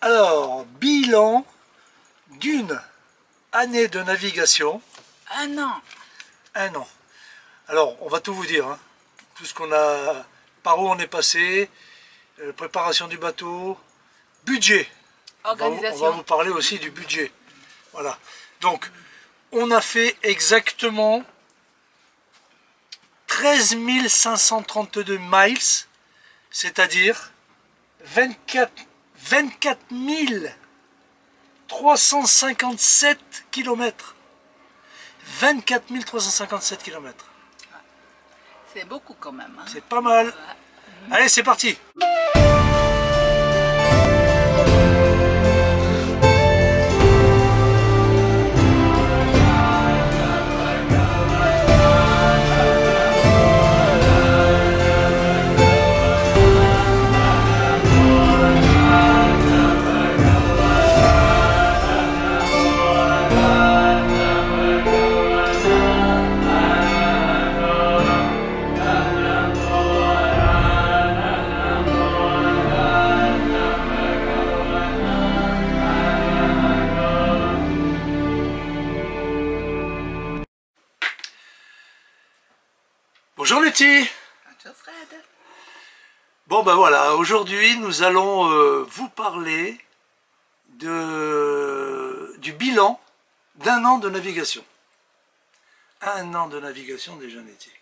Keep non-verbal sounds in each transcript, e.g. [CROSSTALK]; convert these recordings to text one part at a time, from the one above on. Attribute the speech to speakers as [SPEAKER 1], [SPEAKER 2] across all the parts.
[SPEAKER 1] Alors, bilan d'une année de navigation.
[SPEAKER 2] Un an.
[SPEAKER 1] Un an. Alors, on va tout vous dire. hein. Tout ce qu'on a, par où on est passé, euh, préparation du bateau, budget. On va, on va
[SPEAKER 2] Organisation.
[SPEAKER 1] vous parler aussi du budget. Voilà. Donc, on a fait exactement 13 532 miles, c'est-à-dire 24, 24 357 km. 24 357 km.
[SPEAKER 2] C'est beaucoup quand même. hein.
[SPEAKER 1] C'est pas mal. Allez, c'est parti. Bonjour
[SPEAKER 2] Fred.
[SPEAKER 1] Bon ben voilà, aujourd'hui nous allons euh, vous parler de, du bilan d'un an de navigation. Un an de navigation déjà Nettie.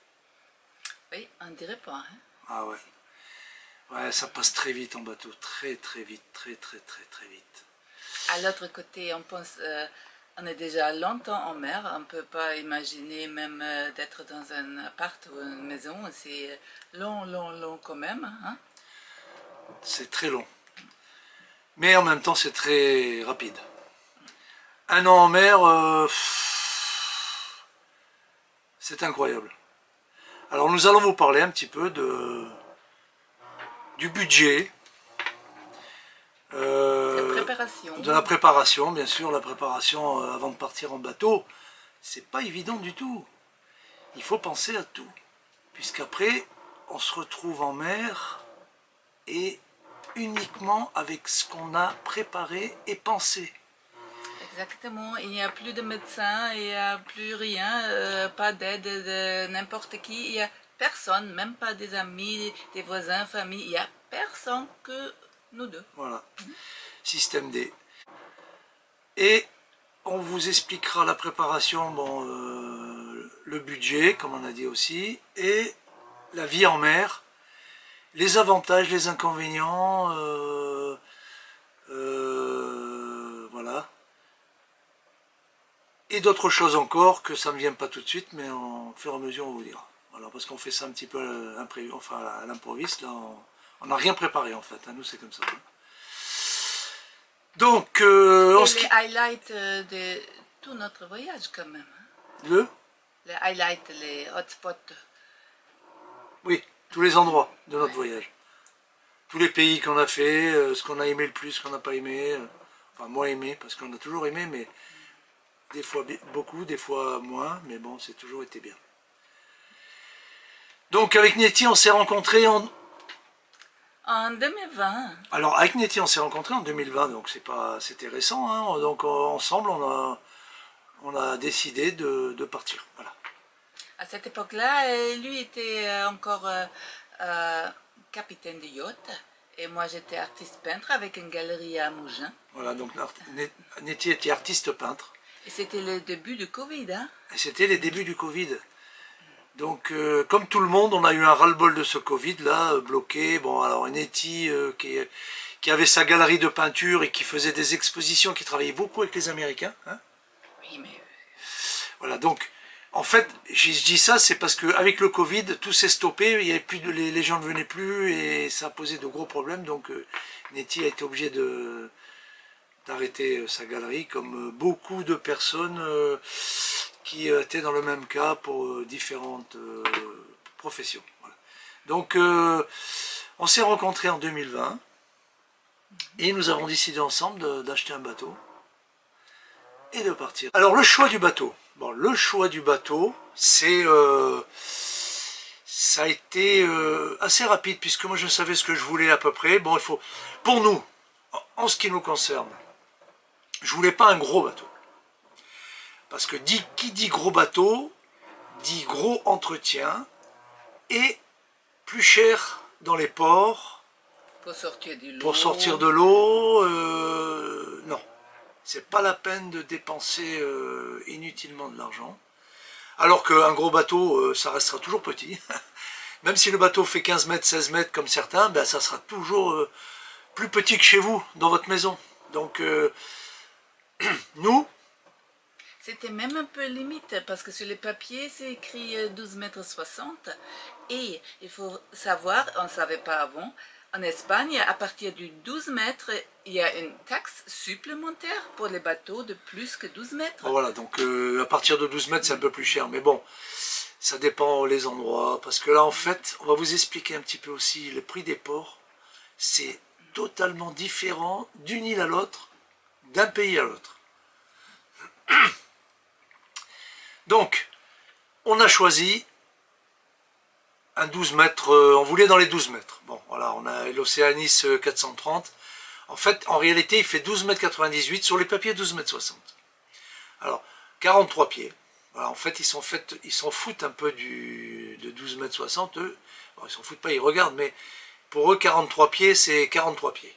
[SPEAKER 2] Oui, on dirait pas. Hein?
[SPEAKER 1] Ah ouais. Ouais, ça passe très vite en bateau, très très vite, très très très très vite.
[SPEAKER 2] À l'autre côté, on pense, euh, on est déjà longtemps en mer. On ne peut pas imaginer même euh, d'être dans un appart ou une maison. C'est long, long, long quand même. Hein?
[SPEAKER 1] C'est très long. Mais en même temps, c'est très rapide. Un an en mer, euh, c'est incroyable. Alors nous allons vous parler un petit peu de du budget. De la préparation, bien sûr, la préparation euh, avant de partir en bateau. C'est pas évident du tout. Il faut penser à tout, puisqu'après on se retrouve en mer et uniquement avec ce qu'on a préparé et pensé.
[SPEAKER 2] Exactement. Il n'y a plus de médecins, il n'y a plus rien, euh, pas d'aide de n'importe qui. Il n'y a personne, même pas des amis, des voisins, famille. Il n'y a personne que nous deux.
[SPEAKER 1] Voilà, système D. Et on vous expliquera la préparation, bon, euh, le budget, comme on a dit aussi, et la vie en mer, les avantages, les inconvénients, euh, euh, voilà. Et d'autres choses encore que ça ne vient pas tout de suite, mais en fur et à mesure on vous dira. Voilà, parce qu'on fait ça un petit peu imprévu, à l'improviste, là, on n'a rien préparé en fait, à nous c'est comme ça. Donc, euh,
[SPEAKER 2] les highlights euh, de tout notre voyage quand même. hein.
[SPEAKER 1] le,
[SPEAKER 2] Les highlights, les hotspots.
[SPEAKER 1] oui, tous les endroits de notre voyage. Tous les pays qu'on a fait, euh, ce qu'on a aimé le plus, ce qu'on n'a pas aimé, euh, enfin moins aimé, parce qu'on a toujours aimé, mais des fois beaucoup, des fois moins, mais bon, c'est toujours été bien. Donc avec Nettie, on s'est rencontrés en,
[SPEAKER 2] En 2020,
[SPEAKER 1] Alors avec Nettie, on s'est rencontrés en 2020, donc c'est pas, c'était récent. hein. Donc ensemble, on a, on a décidé de, de partir. Voilà.
[SPEAKER 2] à cette époque-là, lui était euh, encore euh, euh, capitaine de yacht. Et moi, j'étais artiste peintre avec une galerie à Mougins.
[SPEAKER 1] Voilà. Donc Nettie était artiste peintre,
[SPEAKER 2] Et c'était le début du Covid. Hein?
[SPEAKER 1] et c'était les débuts du Covid. Donc euh, comme tout le monde, on a eu un ras-le-bol de ce Covid là, euh, bloqué. Bon alors Nettie euh, qui, est- qui avait sa galerie de peinture et qui faisait des expositions, qui travaillait beaucoup avec les Américains. hein.
[SPEAKER 2] Oui, mais
[SPEAKER 1] Voilà, donc en fait, je dis ça, c'est parce qu'avec le Covid, tout s'est stoppé, il y avait plus de, les, les gens ne venaient plus et ça a posé de gros problèmes. Donc euh, Nettie a été obligé de d'arrêter euh, sa galerie, comme euh, beaucoup de personnes euh, qui euh, étaient dans le même cas pour euh, différentes euh, professions. Donc on s'est rencontrés en 2020 et nous avons décidé ensemble d'acheter un bateau et de partir. Alors le choix du bateau. Bon, le choix du bateau, c'est ça a été assez rapide puisque moi je savais ce que je voulais à peu près. Bon, il faut pour nous, en ce qui nous concerne, je voulais pas un gros bateau. Parce que dit, qui dit gros bateau, dit gros entretien et plus cher dans les ports.
[SPEAKER 2] Pour sortir de l'eau.
[SPEAKER 1] Pour sortir de l'eau, euh, non. C'est pas la peine de dépenser euh, inutilement de l'argent. Alors qu'un gros bateau, euh, ça restera toujours petit. [LAUGHS] Même si le bateau fait 15 mètres, 16 mètres comme certains, ben, ça sera toujours plus petit que chez vous, dans votre maison. Donc, [CLEARS THROAT] nous,
[SPEAKER 2] c'était même un peu limite parce que sur les papiers c'est écrit 12 mètres 60 et il faut savoir, on ne savait pas avant, en Espagne, à partir du 12 mètres, il y a une taxe supplémentaire pour les bateaux de plus que 12 mètres.
[SPEAKER 1] Voilà, donc euh, à partir de 12 mètres, c'est un peu plus cher. Mais bon, ça dépend les endroits. Parce que là, en fait, on va vous expliquer un petit peu aussi le prix des ports. C'est totalement différent d'une île à l'autre, d'un pays à l'autre. [CLEARS THROAT] Donc, on a choisi un 12 mètres, euh, on voulait dans les 12 mètres. Bon, voilà, on a l'Océanis 430. Euh, en fait, en réalité, il fait 12 mètres 98, sur les papiers 12 mètres 60. Alors, 43 pieds. Voilà, en fait, ils s'en foutent un peu de 12 mètres 60, eux. ils s'en foutent pas, ils regardent, mais pour eux, 43 pieds, c'est 43 pieds.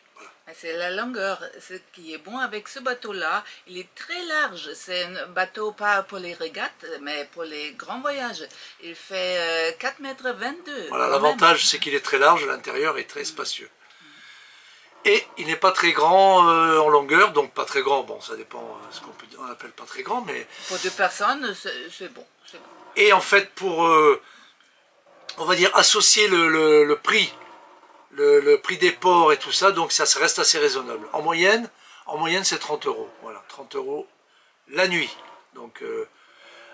[SPEAKER 2] C'est la longueur. Ce qui est bon avec ce bateau-là, il est très large. C'est un bateau pas pour les régates, mais pour les grands voyages. Il fait 4 euh, mètres 22.
[SPEAKER 1] Voilà, l'avantage c'est qu'il est très large, l'intérieur est très spacieux. Et il n'est pas très grand euh, en longueur, donc pas très grand, bon ça dépend euh, ce qu'on on appelle pas très grand, mais...
[SPEAKER 2] Pour deux personnes, c'est bon,
[SPEAKER 1] Et en fait, pour, on va dire, associer le prix le, prix des ports et tout ça, donc ça reste assez raisonnable. En moyenne, en moyenne c'est 30 euros. Voilà, 30 euros la nuit. Donc, euh,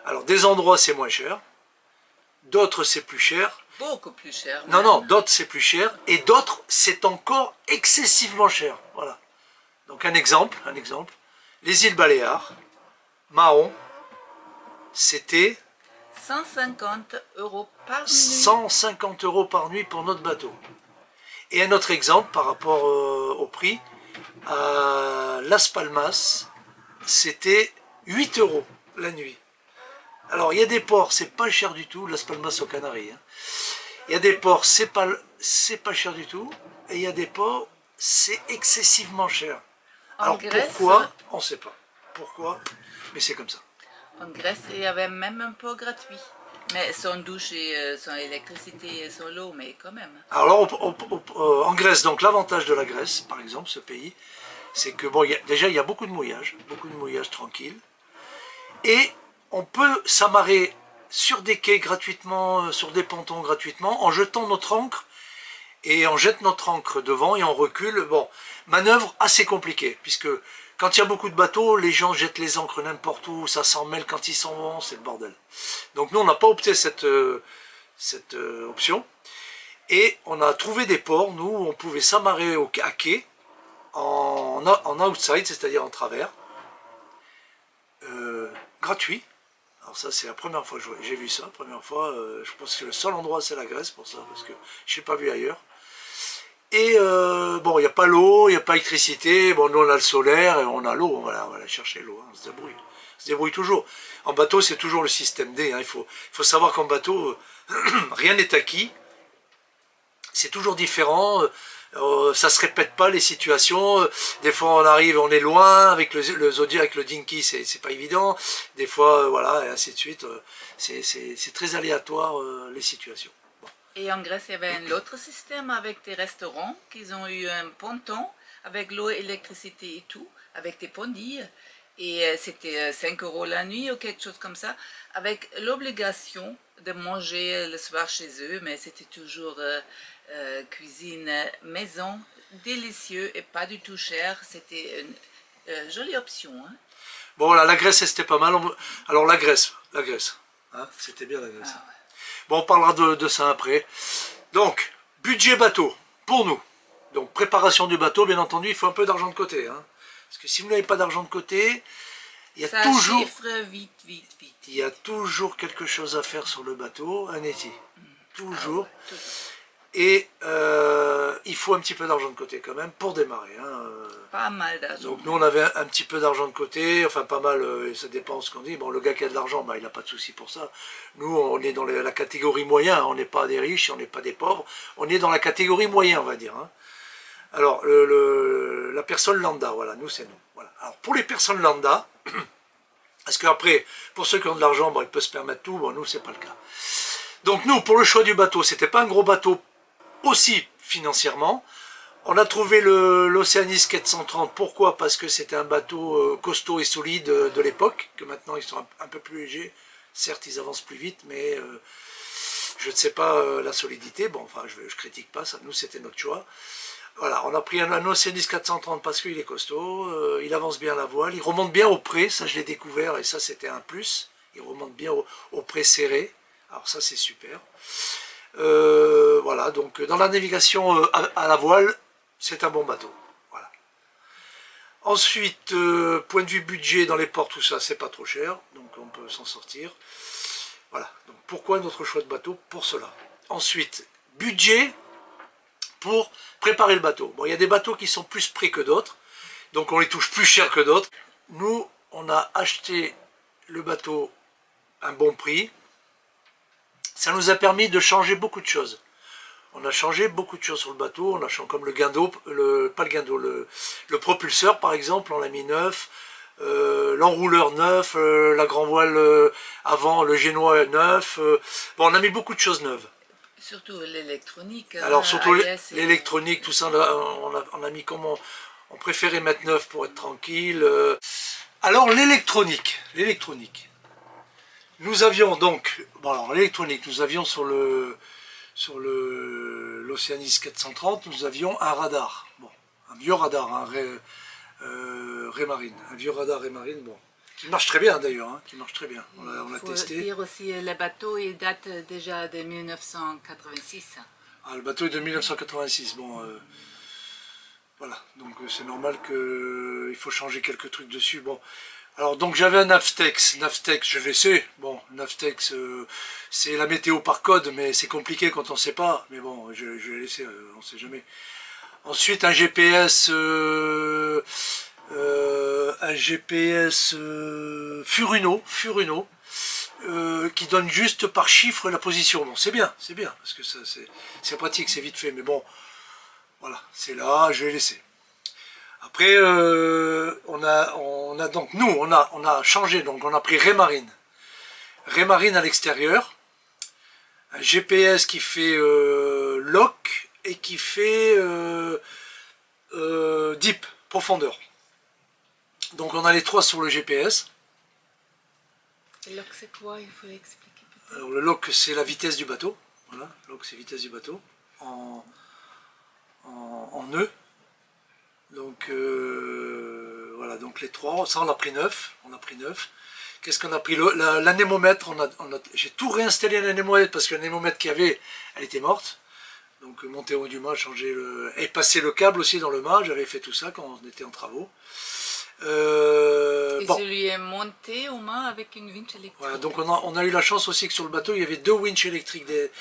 [SPEAKER 1] alors des endroits c'est moins cher, d'autres c'est plus cher.
[SPEAKER 2] Beaucoup plus cher.
[SPEAKER 1] Non, non, d'autres c'est plus cher, et d'autres c'est encore excessivement cher. Voilà. Donc un exemple, un exemple. Les îles Baléares, Mahon, c'était
[SPEAKER 2] 150 euros par nuit.
[SPEAKER 1] 150 euros par nuit pour notre bateau. Et un autre exemple par rapport euh, au prix, à Las Palmas, c'était 8 euros la nuit. Alors il y a des ports, c'est pas cher du tout, Las Palmas aux Canaries. Hein. Il y a des ports, c'est pas, pas cher du tout, et il y a des ports, c'est excessivement cher. Alors pourquoi? On ne sait pas. Pourquoi? Mais c'est comme ça.
[SPEAKER 2] En Grèce, il y avait même un port gratuit. Mais sans douche et euh, sans électricité et sans l'eau, mais quand même.
[SPEAKER 1] Alors euh, en Grèce, donc l'avantage de la Grèce, par exemple, ce pays, c'est que bon, déjà il y a beaucoup de mouillage, beaucoup de mouillage tranquille, et on peut s'amarrer sur des quais gratuitement, euh, sur des pontons gratuitement, en jetant notre encre, et on jette notre encre devant et on recule. Bon, manœuvre assez compliquée, puisque quand il y a beaucoup de bateaux, les gens jettent les encres n'importe où, ça s'en mêle quand ils s'en vont, c'est le bordel. Donc nous, on n'a pas opté cette, euh, cette euh, option. Et on a trouvé des ports, nous, où on pouvait s'amarrer au à quai, en, en outside, c'est-à-dire en travers, euh, gratuit. Alors ça, c'est la première fois que j'ai vu ça, première fois. je pense que le seul endroit, c'est la Grèce pour ça, parce que je n'ai pas vu ailleurs. Et euh, bon, il n'y a pas l'eau, il n'y a pas l'électricité, bon, nous on a le solaire et on a l'eau, voilà, on va aller chercher l'eau, hein, on se débrouille. On se débrouille toujours. En bateau, c'est toujours le système D, hein, il, faut, il faut savoir qu'en bateau, [CLEARS THROAT] rien n'est acquis, c'est toujours différent, euh, ça se répète pas les situations, des fois on arrive, on est loin, avec le, Zodiac, avec le Dinky, c'est pas évident, des fois, euh, voilà, et ainsi de suite, euh, c'est très aléatoire les situations.
[SPEAKER 2] Et en Grèce, il y avait un autre système avec des restaurants qui ont eu un ponton avec l'eau, l'électricité et tout, avec des pondilles. Et euh, c'était 5 euh, euros la nuit ou quelque chose comme ça, avec l'obligation de manger le soir chez eux, mais c'était toujours euh, cuisine maison, délicieux et pas du tout cher. C'était une jolie option. Hein.
[SPEAKER 1] Bon, là, la Grèce, c'était pas mal. Alors, la Grèce, la Grèce, hein, c'était bien la Grèce. Ah Bon, on parlera de, ça après. Donc, budget bateau, pour nous. Donc, préparation du bateau, bien entendu, il faut un peu d'argent de côté. Hein. Parce que si vous n'avez pas d'argent de côté, il y a toujours...
[SPEAKER 2] vite, vite, vite.
[SPEAKER 1] Il y a toujours quelque chose à faire sur le bateau, un étier. Toujours. Et euh, il faut un petit peu d'argent de côté quand même pour démarrer. hein.
[SPEAKER 2] Pas mal d'argent.
[SPEAKER 1] Donc nous on avait un, un petit peu d'argent de côté, enfin pas mal, euh, ça dépend ce qu'on dit. Bon le gars qui a de l'argent, bah, il n'a pas de souci pour ça. Nous on est dans la catégorie moyen, on n'est pas des riches, on n'est pas des pauvres, on est dans la catégorie moyen on va dire. hein. Alors le, le- la personne lambda, voilà, nous c'est nous. Voilà. Alors pour les personnes lambda, [CLEARS THROAT] parce qu'après, pour ceux qui ont de l'argent, bon, ils peuvent se permettre tout, bon nous c'est pas le cas. Donc nous, pour le choix du bateau, c'était pas un gros bateau aussi financièrement. On a trouvé l'Oceanis 430. Pourquoi? Parce que c'était un bateau euh, costaud et solide euh, de l'époque, que maintenant ils sont un, peu plus légers. Certes, ils avancent plus vite, mais euh, je ne sais pas la solidité. Bon, enfin, je ne critique pas ça. Nous, c'était notre choix. Voilà, on a pris un, un Oceanis 430 parce qu'il est costaud, il avance bien la voile, il remonte bien au pré, ça je l'ai découvert et ça c'était un plus. Il remonte bien au, au pré serré, alors ça c'est super. Euh, voilà, donc dans la navigation euh, à, la voile, c'est un bon bateau. Voilà. Ensuite, euh, point de vue budget dans les ports, tout ça, c'est pas trop cher, donc on peut s'en sortir. Voilà, donc pourquoi notre choix de bateau Pour cela? Ensuite, budget pour préparer le bateau. Bon, il y a des bateaux qui sont plus près que d'autres, donc on les touche plus cher que d'autres. Nous, on a acheté le bateau à un bon prix. Ça nous a permis de changer beaucoup de choses. On a changé beaucoup de choses sur le bateau, on a changé comme le guindeau, le, pas le guindeau, le, le propulseur par exemple, on l'a mis neuf, euh, l'enrouleur neuf, euh, la grand voile euh, avant, le génois neuf. bon, on a mis beaucoup de choses neuves.
[SPEAKER 2] Surtout l'électronique.
[SPEAKER 1] Alors
[SPEAKER 2] hein,
[SPEAKER 1] surtout
[SPEAKER 2] AIS et-
[SPEAKER 1] l'électronique, tout ça, on a, on a- on a mis comme on, on préférait mettre neuf pour être tranquille. Alors l'électronique, l'électronique. Nous avions donc, bon alors l'électronique, nous avions sur le sur le l'Oceanis 430, nous avions un radar, bon, un vieux radar, un Ray, euh, un vieux radar Ray Marine, bon, qui marche très bien d'ailleurs, hein, qui marche très bien. On l'a l'a
[SPEAKER 2] Il faut
[SPEAKER 1] testé.
[SPEAKER 2] dire aussi, le bateau, il date déjà de 1986.
[SPEAKER 1] Ah, le bateau est de 1986. Bon, euh, voilà. Donc euh, c'est normal que il faut changer quelques trucs dessus. Bon, alors donc j'avais un Navtex. Navtex, je l'ai Bon, Navtex, euh, c'est la météo par code, mais c'est compliqué quand on sait pas. Mais bon, je, je l'ai laissé. euh, on sait jamais. Ensuite un GPS. euh, euh, un GPS Furuno, Furuno, qui donne juste par chiffre la position. Bon, c'est bien, c'est bien, parce que c'est pratique, c'est vite fait, mais bon, voilà, c'est là, je vais laisser. Après, euh, on, a, on a donc, nous, on a, on a changé, donc on a pris Raymarine. Raymarine à l'extérieur, un GPS qui fait euh, lock et qui fait euh, euh, deep, profondeur. Donc on a les trois sur le GPS.
[SPEAKER 2] Et lock, c'est quoi? Il faut expliquer. peut-être.
[SPEAKER 1] Alors, le lock, c'est la vitesse du bateau. Voilà, lock, c'est vitesse du bateau. En, en, en nœud. Donc, euh, voilà, donc les trois. Ça, on a pris neuf. On a pris neuf. Qu'est-ce qu'on a pris? L'anémomètre, on a, on a- j'ai tout réinstallé l'anémomètre parce que l'anémomètre qu'il y avait, elle était morte. Donc, euh, monter au haut du mât, changer le. Et passer le câble aussi dans le mât. J'avais fait tout ça quand on était en travaux. Euh,
[SPEAKER 2] Et
[SPEAKER 1] bon.
[SPEAKER 2] je lui ai monté au main avec une winch électrique.
[SPEAKER 1] Voilà, donc on a, on a eu la chance aussi que sur le bateau, il y avait deux winches électriques des-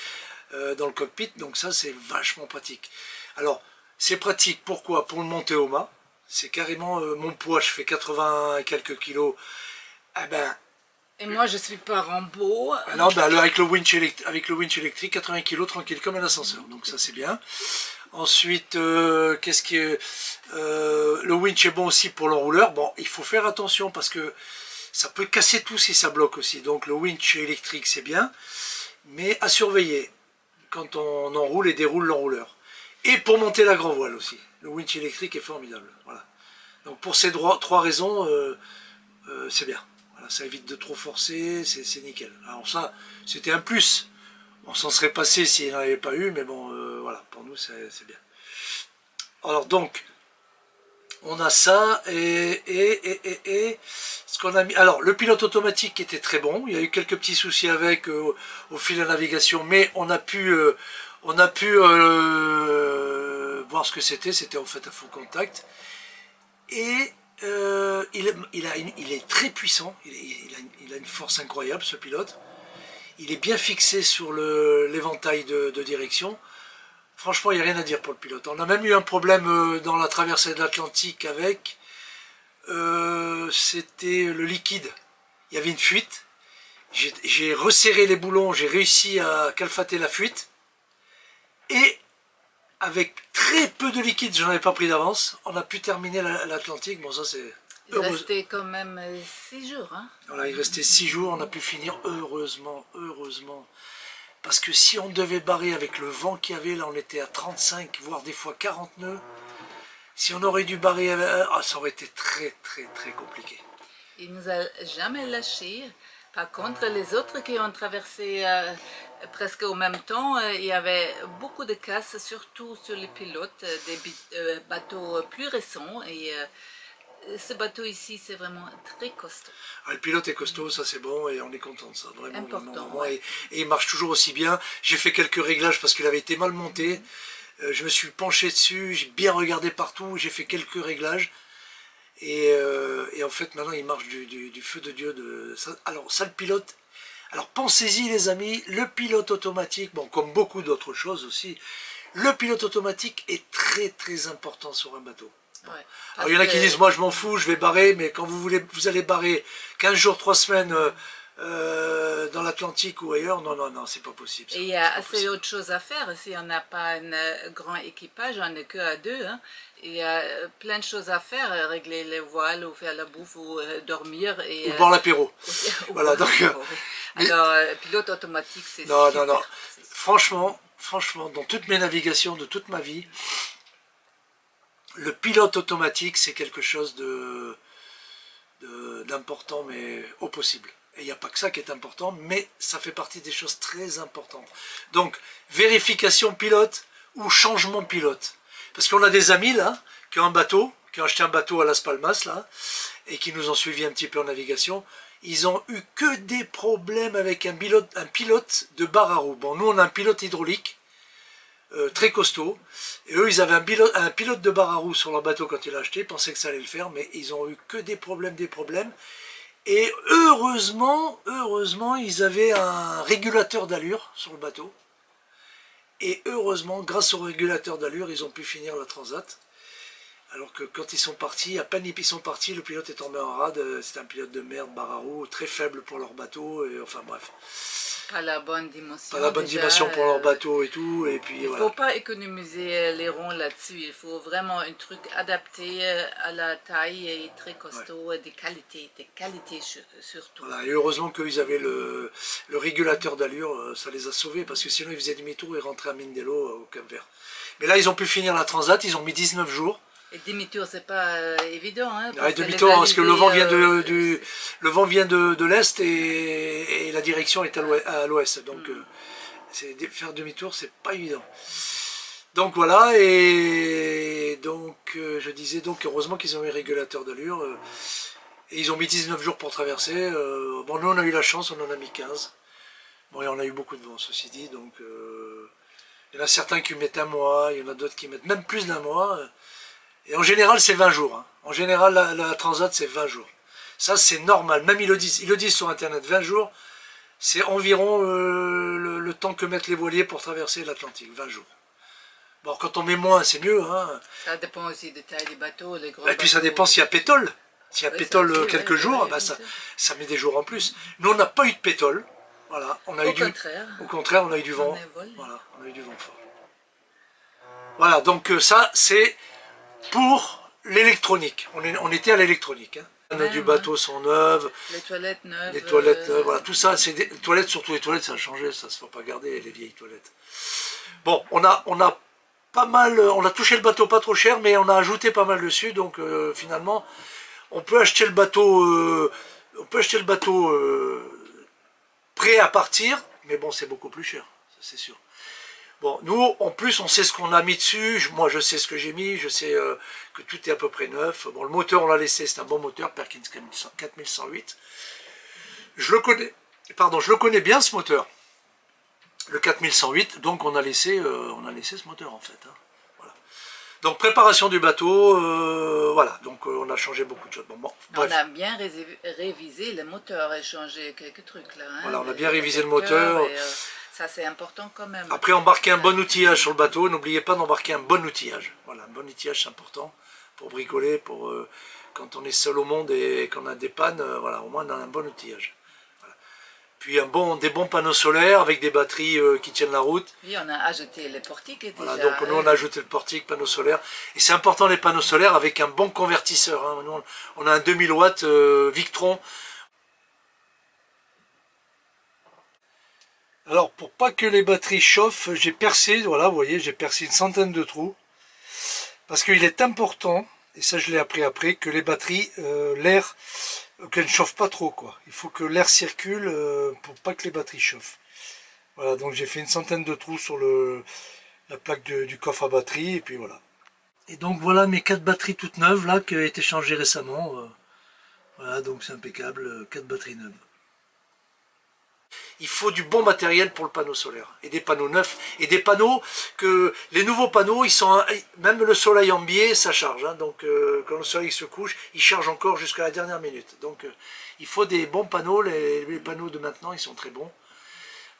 [SPEAKER 1] euh, dans le cockpit, donc ça c'est vachement pratique. Alors, c'est pratique, pourquoi? Pour le monter au mât, c'est carrément euh, mon poids, je fais 80 et quelques kilos. Ah ben,
[SPEAKER 2] Et moi, je suis pas Rambo.
[SPEAKER 1] ah non, alors, avec, le winch élect- avec le winch électrique, 80 kilos tranquille comme un ascenseur, donc ça c'est bien. Ensuite, euh, qu'est-ce qui est, euh, le winch est bon aussi pour l'enrouleur. Bon, il faut faire attention parce que ça peut casser tout si ça bloque aussi. Donc le winch électrique c'est bien, mais à surveiller quand on enroule et déroule l'enrouleur. Et pour monter la grand voile aussi. Le winch électrique est formidable. Voilà. Donc pour ces trois raisons, euh, euh, c'est bien. Voilà, ça évite de trop forcer, c'est nickel. Alors ça, c'était un plus. On s'en serait passé s'il n'en avait pas eu, mais bon, euh, voilà, pour nous, c'est bien. Alors donc, on a ça, et, et, et, et, et ce qu'on a mis... Alors, le pilote automatique était très bon, il y a eu quelques petits soucis avec au fil de la navigation, mais on a pu, on a pu euh, voir ce que c'était, c'était en fait un full contact. Et euh, il, est très puissant, il, a, une- force incroyable ce pilote. Il est bien fixé sur l'éventail de, direction. Franchement, il n'y a rien à dire pour le pilote. On a même eu un problème euh, dans la traversée de l'Atlantique avec... C'était le liquide. Il y avait une fuite. J'ai resserré les boulons, j'ai réussi à calfater la fuite. Avec très peu de liquide, j'en avais pas pris d'avance, on a pu terminer la- l'Atlantique. Bon, ça c'est...
[SPEAKER 2] Il restait quand même euh, six jours. Hein.
[SPEAKER 1] Voilà, il restait six jours, on a pu finir heureusement, heureusement. Parce que si on devait barrer avec le vent qu'il y avait, là on était à 35, voire des fois 40 nœuds. Si on aurait dû barrer, avec- ah, ça aurait été très très très compliqué.
[SPEAKER 2] Il nous a jamais lâchés. Par contre, les autres qui ont traversé euh, presque au même temps, euh, il y avait beaucoup de casses, surtout sur les pilotes, euh, des bateaux plus récents. Et ce bateau ici, c'est vraiment très costaud.
[SPEAKER 1] Ah, le pilote est costaud, ça c'est bon et on est content de ça, vraiment.
[SPEAKER 2] Important,
[SPEAKER 1] vraiment,
[SPEAKER 2] ouais.
[SPEAKER 1] Et, et il marche toujours aussi bien. J'ai fait quelques réglages parce qu'il avait été mal monté. Euh, je me suis penché dessus, j'ai bien regardé partout, j'ai fait quelques réglages. Et, euh, et en fait maintenant il marche du, du- du feu de Dieu. De, ça- alors ça le pilote, alors pensez-y les amis, le pilote automatique, bon comme beaucoup d'autres choses aussi, le pilote automatique est très très important sur un bateau.
[SPEAKER 2] Ouais.
[SPEAKER 1] Alors, il y en a qui disent, moi je m'en fous, je vais barrer, mais quand vous voulez, vous allez barrer 15 jours, 3 semaines euh, euh, dans l'Atlantique ou ailleurs, non, non, non, c'est pas possible. ça.
[SPEAKER 2] Et il y a assez d'autres choses à faire. Si on n'a pas un grand équipage, on n'est que à deux. hein. Il y a euh, plein de choses à faire, euh, régler les voiles ou faire la bouffe ou euh, dormir. Et,
[SPEAKER 1] Ou
[SPEAKER 2] euh, [LAUGHS]
[SPEAKER 1] boire l'apéro.
[SPEAKER 2] ou-
[SPEAKER 1] Voilà, donc, euh, mais-
[SPEAKER 2] Alors, euh, pilote automatique, c'est
[SPEAKER 1] Non,
[SPEAKER 2] super.
[SPEAKER 1] non, non. Franchement, franchement, dans toutes mes navigations de toute ma vie, le pilote automatique, c'est quelque chose de de- d'important, mais au possible. Et il n'y a pas que ça qui est important, mais ça fait partie des choses très importantes. Donc, vérification pilote ou changement pilote. Parce qu'on a des amis là, qui ont un bateau, qui ont acheté un bateau à Las Palmas là, et qui nous ont suivis un petit peu en navigation. Ils ont eu que des problèmes avec un pilote, de bar à roue. Bon, nous on a un pilote hydraulique, euh, très costaud. Et eux, ils avaient un pilote, un pilote de bar à roue sur leur bateau quand ils l'ont acheté. Ils pensaient que ça allait le faire, mais ils ont eu que des problèmes, des problèmes. Et heureusement, heureusement, ils avaient un régulateur d'allure sur le bateau. Et heureusement, grâce au régulateur d'allure, ils ont pu finir la transat. Alors que quand ils sont partis, à peine ils sont partis, le pilote est tombé en rade. C'était un pilote de merde, bar à roue, très faible pour leur bateau. Et enfin bref,
[SPEAKER 2] Pas la bonne dimension.
[SPEAKER 1] pas la bonne
[SPEAKER 2] déjà,
[SPEAKER 1] dimension pour leur
[SPEAKER 2] euh,
[SPEAKER 1] bateau et tout. Et puis
[SPEAKER 2] Il ne
[SPEAKER 1] voilà.
[SPEAKER 2] faut pas économiser euh, les ronds là-dessus. Il faut vraiment un truc adapté euh, à la taille et très costaud, des qualités, des qualités sur- surtout.
[SPEAKER 1] Voilà, et heureusement qu'ils avaient le, le régulateur d'allure, ça les a sauvés, parce que sinon ils faisaient demi-tour et rentraient à Mindelo au Cap Vert. Mais là, ils ont pu finir la transat, ils ont mis 19 jours.
[SPEAKER 2] Et demi-tour, c'est pas euh, évident. Hein, parce
[SPEAKER 1] demi-tour, parce que le vent vient de,
[SPEAKER 2] euh,
[SPEAKER 1] du, le vent vient de, de l'est et, et la direction est à l'ouest-. Donc, euh, c'est faire demi-tour, c'est pas évident. Donc voilà, et donc euh, je disais donc heureusement qu'ils ont eu un régulateur d'allure. euh, et ils ont mis 19 jours pour traverser. euh, bon, nous on a eu la chance, on en a mis 15. Bon, et on a eu beaucoup de vent, ceci dit. Donc, il y en a certains qui mettent un mois, il y en a d'autres qui mettent même plus d'un mois. Et en général, c'est 20 jours. hein. En général, la, la transat, c'est 20 jours. Ça, c'est normal. Même ils le disent, ils le disent sur Internet, 20 jours, c'est environ euh, le, le temps que mettent les voiliers pour traverser l'Atlantique, 20 jours. Bon, quand on met moins, c'est mieux. Hein.
[SPEAKER 2] Ça dépend aussi de taille des bateaux. Les gros
[SPEAKER 1] Et puis ça dépend s'il y a pétole. S'il y a pétole
[SPEAKER 2] ça
[SPEAKER 1] euh, quelques
[SPEAKER 2] ouais,
[SPEAKER 1] jours,
[SPEAKER 2] ouais,
[SPEAKER 1] bah, ça, ça met des jours en plus. Nous, on n'a pas eu de pétole. Voilà, on a eu
[SPEAKER 2] Au
[SPEAKER 1] du,
[SPEAKER 2] contraire.
[SPEAKER 1] au contraire, on a eu du vent. Voilà, on a eu du vent fort. Voilà, donc euh, ça, c'est pour l'électronique. On, était à l'électronique. Hein. On a du bateau sont neuves,
[SPEAKER 2] Les toilettes neuves.
[SPEAKER 1] les toilettes
[SPEAKER 2] euh,
[SPEAKER 1] neuves, voilà, tout ça, c'est des les toilettes, surtout les toilettes, ça a changé, ça se fait pas garder, les vieilles toilettes. Bon, on a, on a pas mal, on a touché le bateau pas trop cher, mais on a ajouté pas mal dessus, donc euh, finalement, on peut acheter le bateau, euh, on peut acheter le bateau prêt à partir, mais bon, c'est beaucoup plus cher, c'est sûr. Bon, nous, en plus, on sait ce qu'on a mis dessus. Moi, je sais ce que j'ai mis. Je sais euh, que tout est à peu près neuf. Bon, le moteur, on l'a laissé. C'est un bon moteur, Perkins 4108. Je le connais. Pardon, je le connais bien ce moteur. Le 4108. Donc, on a laissé, euh, on a laissé ce moteur en fait. hein. Voilà. Donc, préparation du bateau. euh, voilà. Donc, on a changé beaucoup de choses. Bon.
[SPEAKER 2] On a bien ré- révisé le moteur et changé quelques trucs là. hein.
[SPEAKER 1] Voilà, on a bien révisé le moteur.
[SPEAKER 2] et, Ça, c'est important quand même.
[SPEAKER 1] Après, embarquer un bon outillage sur le bateau. N'oubliez pas d'embarquer un bon outillage. Voilà, un bon outillage, c'est important pour bricoler, pour euh, quand on est seul au monde et qu'on a des pannes, euh, voilà, au moins on a un bon outillage. Voilà. Puis un bon, des bons panneaux solaires avec des batteries euh, qui tiennent la route.
[SPEAKER 2] Oui, on a ajouté les portiques déjà.
[SPEAKER 1] Voilà, donc nous on a ajouté le portique, panneaux solaires. Et c'est important les panneaux solaires avec un bon convertisseur. hein. Nous, on- on a un 2000 watts Victron. Alors pour pas que les batteries chauffent, j'ai percé, voilà, voyez, j'ai percé une centaine de trous. Parce qu'il est important, et ça je l'ai appris après, que les batteries, euh, l'air, euh, qu'elles ne chauffent pas trop quoi. Il faut que l'air circule euh, pour pas que les batteries chauffent. Voilà, donc j'ai fait une centaine de trous sur le, la plaque du coffre à batterie, et puis voilà. Et donc voilà mes quatre batteries toutes neuves là qui ont été changées récemment. Voilà, donc c'est impeccable, quatre batteries neuves. Il faut du bon matériel pour le panneau solaire. Et des panneaux neufs et des panneaux que les nouveaux panneaux ils sont même le soleil en biais ça charge hein. donc euh, quand le soleil se couche il charge encore jusqu'à la dernière minute. Donc euh, il faut des bons panneaux. Les, panneaux de maintenant ils sont très bons.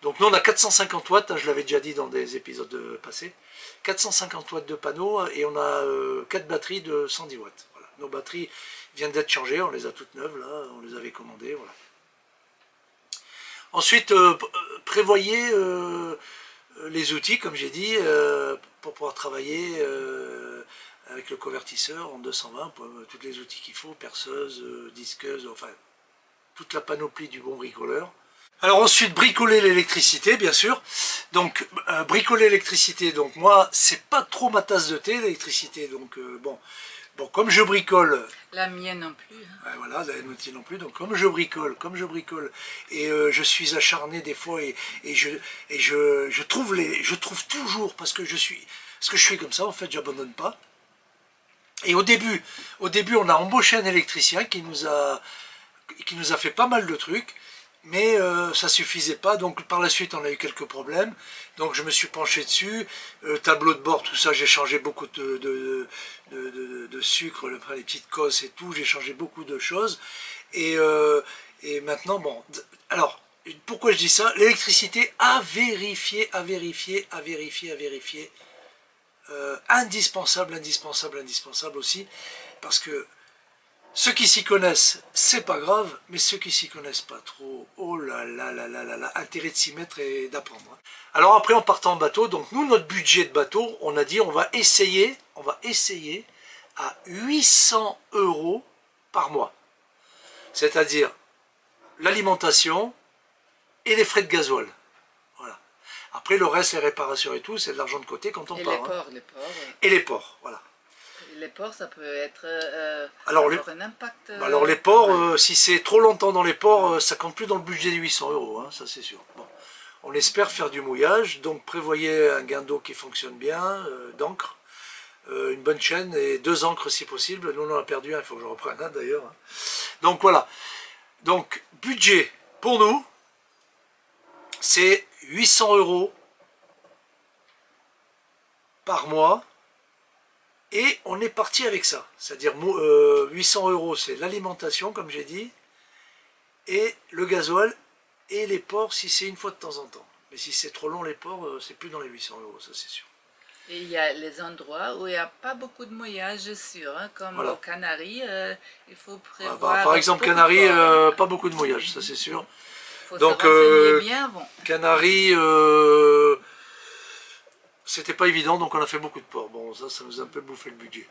[SPEAKER 1] Donc nous on a 450 watts hein, je l'avais déjà dit dans des épisodes euh, passés. 450 watts de panneaux et on a 4 batteries de 110 watts. Nos batteries viennent d'être changées on les a toutes neuves on les avait commandées Ensuite, euh, euh, prévoyez euh, les outils, comme j'ai dit, pour pouvoir travailler avec le convertisseur en 220, pour, euh, tous les outils qu'il faut, perceuse, disqueuse, enfin, toute la panoplie du bon bricoleur. Alors ensuite, bricoler l'électricité, bien sûr. Donc, bricoler l'électricité, donc moi, c'est pas trop ma tasse de thé, l'électricité. Donc, bon, bon, comme je bricole,
[SPEAKER 2] La mienne non plus. hein.
[SPEAKER 1] Ouais, voilà, la NOT non plus. Donc comme je bricole, comme je bricole, et euh, je suis acharné des fois, et, et je et je, je trouve les, je trouve toujours parce que je suis, parce que je suis comme ça en fait, j'abandonne pas. Et au début, au début, on a embauché un électricien qui nous a, qui nous a fait pas mal de trucs, mais euh, ça suffisait pas. Donc par la suite, on a eu quelques problèmes. Donc je me suis penché dessus, Euh, tableau de bord, tout ça, j'ai changé beaucoup de, de, de, sucre, le- les petites cosses et tout, j'ai changé beaucoup de choses. Et, euh, et maintenant, bon, alors, pourquoi je dis ça? L'électricité à vérifier, à vérifier, à vérifier, à vérifier. Euh, indispensable, indispensable, indispensable aussi, parce que ceux qui s'y connaissent, c'est pas grave, mais ceux qui s'y connaissent pas trop, oh là là là là là là, intérêt de s'y mettre et d'apprendre. Alors après, en partant en bateau, donc nous, notre budget de bateau, on a dit on va essayer, on va essayer à 800 euros par mois. C'est-à-dire l'alimentation et les frais de gasoil. Voilà. Après, le reste, les réparations et tout, c'est de l'argent de côté quand on
[SPEAKER 2] Et
[SPEAKER 1] part.
[SPEAKER 2] les
[SPEAKER 1] hein.
[SPEAKER 2] ports, les ports.
[SPEAKER 1] Et les ports, voilà.
[SPEAKER 2] Les ports, ça peut être. euh,
[SPEAKER 1] Alors, les-
[SPEAKER 2] un impact. euh,
[SPEAKER 1] Bah Alors les ports, euh, si c'est trop longtemps dans les ports, euh, ça compte plus dans le budget des 800 euros, hein, ça c'est sûr. Bon. On espère faire du mouillage, donc prévoyez un gain d'eau qui fonctionne bien, euh, d'encre, euh, une bonne chaîne et deux encres si possible. Nous on en a perdu un, il faut que je reprenne un d'ailleurs. hein. Donc voilà. Donc budget pour nous, c'est 800 euros par mois et on est parti avec ça. C'est-à-dire mo- euh, 800 euros, c'est l'alimentation, comme j'ai dit, et le gasoil et les ports si c'est une fois de temps en temps. Mais si c'est trop long, les ports, euh, c'est plus dans les 800 euros, ça c'est sûr.
[SPEAKER 2] Et il y a les endroits où il n'y a pas beaucoup de mouillage sûr, hein, comme
[SPEAKER 1] Voilà.
[SPEAKER 2] aux Canaries, euh, il faut
[SPEAKER 1] Ah,
[SPEAKER 2] prévoir.
[SPEAKER 1] Par, exemple, Canaries, euh, pas beaucoup de mouillage, ça c'est sûr.
[SPEAKER 2] faut
[SPEAKER 1] donc,
[SPEAKER 2] se renseigner
[SPEAKER 1] euh,
[SPEAKER 2] bien avant.
[SPEAKER 1] Canaries, c'était pas évident, donc on a fait beaucoup de ports. Bon, ça, ça nous a un peu bouffé le budget.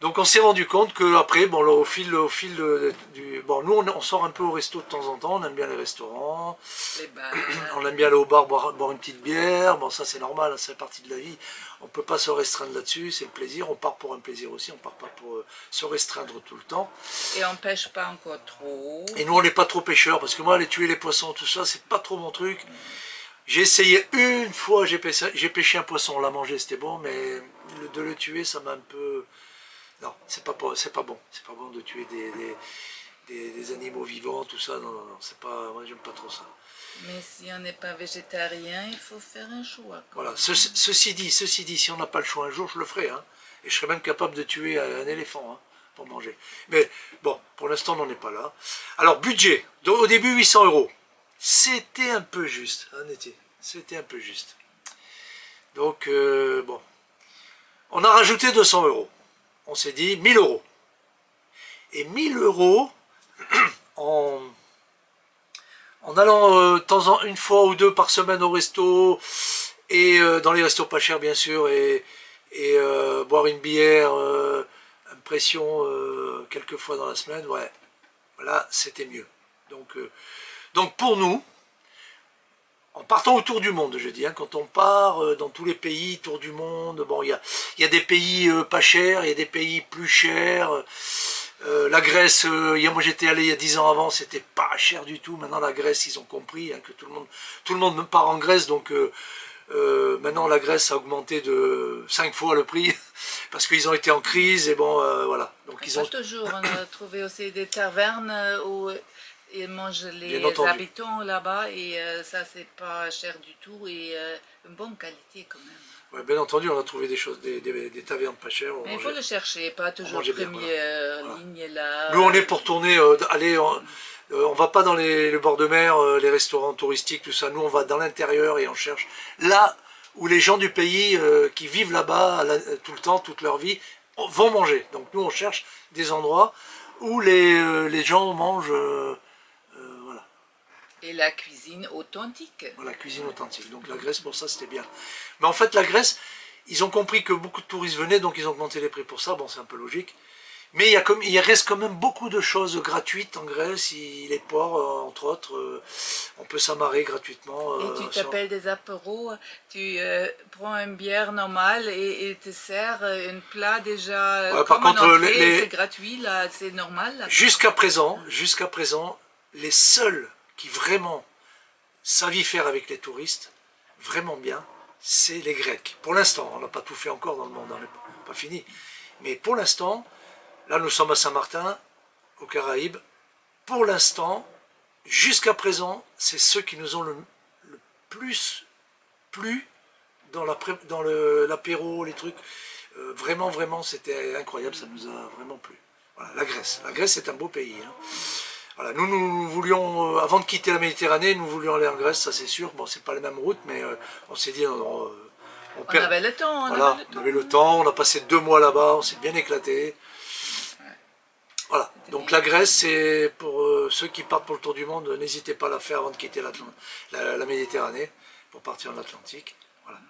[SPEAKER 1] Donc on s'est rendu compte que après, bon, là, au fil, au fil de- du, bon, nous on, on sort un peu au resto de temps en temps, on aime bien les restaurants,
[SPEAKER 2] Les bars.
[SPEAKER 1] on aime bien aller au bar boire, boire une petite bière. Bon, ça c'est normal, hein, c'est partie de la vie. On peut pas se restreindre là-dessus, c'est le plaisir. On part pour un plaisir aussi, on part pas pour euh, se restreindre tout le temps.
[SPEAKER 2] Et on pêche pas encore trop.
[SPEAKER 1] Et nous, on n'est pas trop pêcheurs, parce que moi, aller tuer les poissons, tout ça, c'est pas trop mon truc. J'ai essayé une fois, j'ai pêché, un poisson, on l'a mangé, c'était bon, mais de le tuer, ça m'a un peu... Non, c'est pas, pas- c'est pas bon. C'est pas bon de tuer des, des, des- des animaux vivants, tout ça. Non, non, non, c'est pas... Moi, j'aime pas trop ça.
[SPEAKER 2] Mais si on n'est pas végétarien, il faut faire un choix.
[SPEAKER 1] Voilà. Ce- ceci dit, ceci dit, si on n'a pas le choix un jour, je le ferai. hein. Et je serais même capable de tuer un éléphant hein, pour manger. Mais bon, pour l'instant, on n'en est pas là. Alors, budget. Donc, au début, 800 euros. C'était un peu juste, hein, Nettie? C'était un peu juste. Donc, euh, bon. On a rajouté 200 euros. On s'est dit 1000 euros. Et 1000 euros [CLEARS THROAT] en, allant euh, temps en, une fois ou deux par semaine au resto, et euh, dans les restos pas chers bien sûr, et, et boire une bière, impression quelques fois dans la semaine, ouais, voilà, c'était mieux. Donc, donc pour nous, en partant autour du monde, je dis, hein, quand on part euh, dans tous les pays, tour du monde, bon, il y a, y a, des pays euh, pas chers, il y a des pays plus chers. Euh, la Grèce, moi j'étais allé il y a 10 ans avant, c'était pas cher du tout. Maintenant la Grèce, ils ont compris hein, que tout le monde, tout le monde part en Grèce, donc maintenant la Grèce a augmenté de 5 fois le prix [LAUGHS] parce qu'ils ont été en crise et bon, voilà.
[SPEAKER 2] Donc ils ont toujours, on a trouvé aussi des tavernes où ils mangent les habitants là-bas et euh, ça c'est pas cher du tout et euh, une bonne qualité quand même.
[SPEAKER 1] Ouais, bien entendu, on a trouvé des choses, des, des, tavernes pas chères.
[SPEAKER 2] Mais il faut le chercher, pas toujours première ligne là.
[SPEAKER 1] Nous on est pour tourner, euh, aller, on, on, va pas dans les, le bord de mer, les restaurants touristiques, tout ça. Nous on va dans l'intérieur et on cherche là où les gens du pays qui vivent là-bas tout le temps, toute leur vie, vont manger. Donc nous on cherche des endroits où les, les gens mangent
[SPEAKER 2] et la cuisine authentique.
[SPEAKER 1] La cuisine authentique. Donc la Grèce, pour ça, c'était bien. Mais en fait, la Grèce, ils ont compris que beaucoup de touristes venaient, donc ils ont augmenté les prix pour ça. Bon, c'est un peu logique. Mais il, y a comme, il reste quand même beaucoup de choses gratuites en Grèce. les ports, euh, entre autres, euh, on peut s'amarrer gratuitement.
[SPEAKER 2] et euh, tu t'appelles des apéros, tu prends une bière normale et, tu te sers un plat déjà par contre, c'est gratuit, là, c'est normal.
[SPEAKER 1] Jusqu'à présent, jusqu'à présent, les seuls qui vraiment savent y faire avec les touristes, vraiment bien, c'est les Grecs. Pour l'instant, on n'a pas tout fait encore dans le monde, on n'est pas fini. Mais pour l'instant, là nous sommes à Saint-Martin, aux Caraïbes, pour l'instant, jusqu'à présent, c'est ceux qui nous ont le, plus plu dans l'apéro, les trucs. Euh, vraiment, vraiment, c'était incroyable, ça nous a vraiment plu. La Grèce. La Grèce, c'est un beau pays. Hein nous, nous voulions, euh, avant de quitter la Méditerranée, nous voulions aller en Grèce, ça c'est sûr. Bon, c'est pas la même route, mais euh, on s'est dit,
[SPEAKER 2] on, avait le temps.
[SPEAKER 1] On, avait le temps. on a passé deux mois là-bas, on s'est bien éclaté. Voilà, donc la Grèce, c'est pour euh, ceux qui partent pour le tour du monde, n'hésitez pas à la faire avant de quitter la, la, Méditerranée, pour partir en Atlantique. Voilà,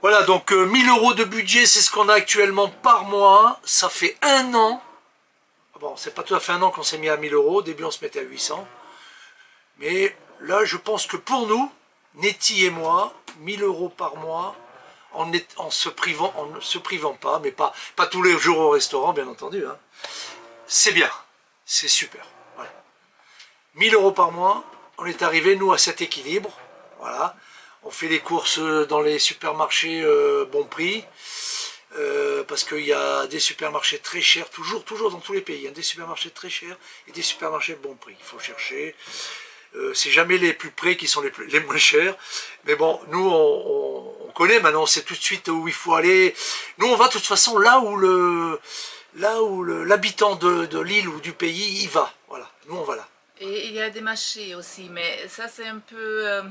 [SPEAKER 1] voilà donc 1000 euros de budget, c'est ce qu'on a actuellement par mois. Ça fait un an Bon, c'est pas tout à fait un an qu'on s'est mis à 1000 euros. Au début, on se mettait à 800. Mais là, je pense que pour nous, Netty et moi, 1000 euros par mois, en, se privant, en ne se privant pas, mais pas, tous les jours au restaurant, bien entendu. Hein. C'est bien. C'est super. 1000 euros par mois, on est arrivé, nous, à cet équilibre. Voilà. On fait des courses dans les supermarchés euh, bon prix. Euh, parce qu'il y a des supermarchés très chers, toujours, toujours dans tous les pays, il y a des supermarchés très chers et des supermarchés bon prix. Il faut chercher. Euh, c'est jamais les plus près qui sont les, les moins chers. Mais bon, nous, on, connaît maintenant, on sait tout de suite où il faut aller. Nous, on va de toute façon là où le là où l'habitant de, l'île ou du pays y va. Voilà, nous, on va là.
[SPEAKER 2] Et il y a des marchés aussi, mais ça, c'est un peu... Euh,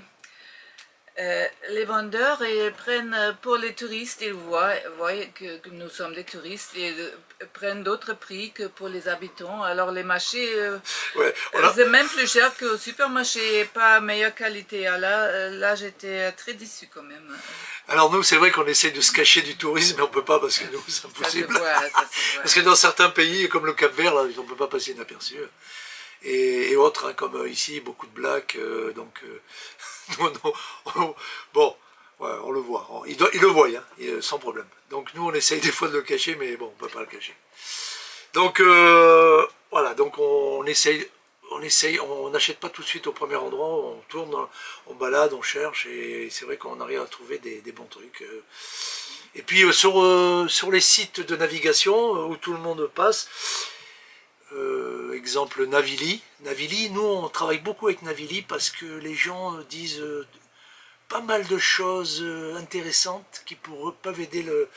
[SPEAKER 2] euh, les vendeurs prennent pour les touristes, ils voient, voient que, nous sommes des touristes et euh, prennent d'autres prix que pour les habitants. Alors les marchés, euh, c'est même plus cher qu'au supermarché, pas meilleure qualité. Alors là, là j'étais très déçu quand même.
[SPEAKER 1] Alors nous, c'est vrai qu'on essaie de se cacher du tourisme, mais on ne peut pas parce que nous, c'est impossible. [LAUGHS] parce que dans certains pays, comme le Cap Vert, là, on ne peut pas passer inaperçu. Et, autres, hein, comme ici, beaucoup de blacks, donc [LAUGHS] bon, on le voit. Il, le voit, hein, sans problème. Donc nous, on essaye des fois de le cacher, mais bon, on ne peut pas le cacher. Donc euh, voilà, donc on, essaye, on essaye, on n'achète pas tout de suite au premier endroit, on tourne, on balade, on cherche, et c'est vrai qu'on arrive à trouver des, bons trucs. Euh. Et puis euh, sur, sur les sites de navigation où tout le monde passe, exemple Navili. Navili, nous on travaille beaucoup avec Navili parce que les gens euh, disent euh, pas mal de choses euh, intéressantes qui peuvent aider le,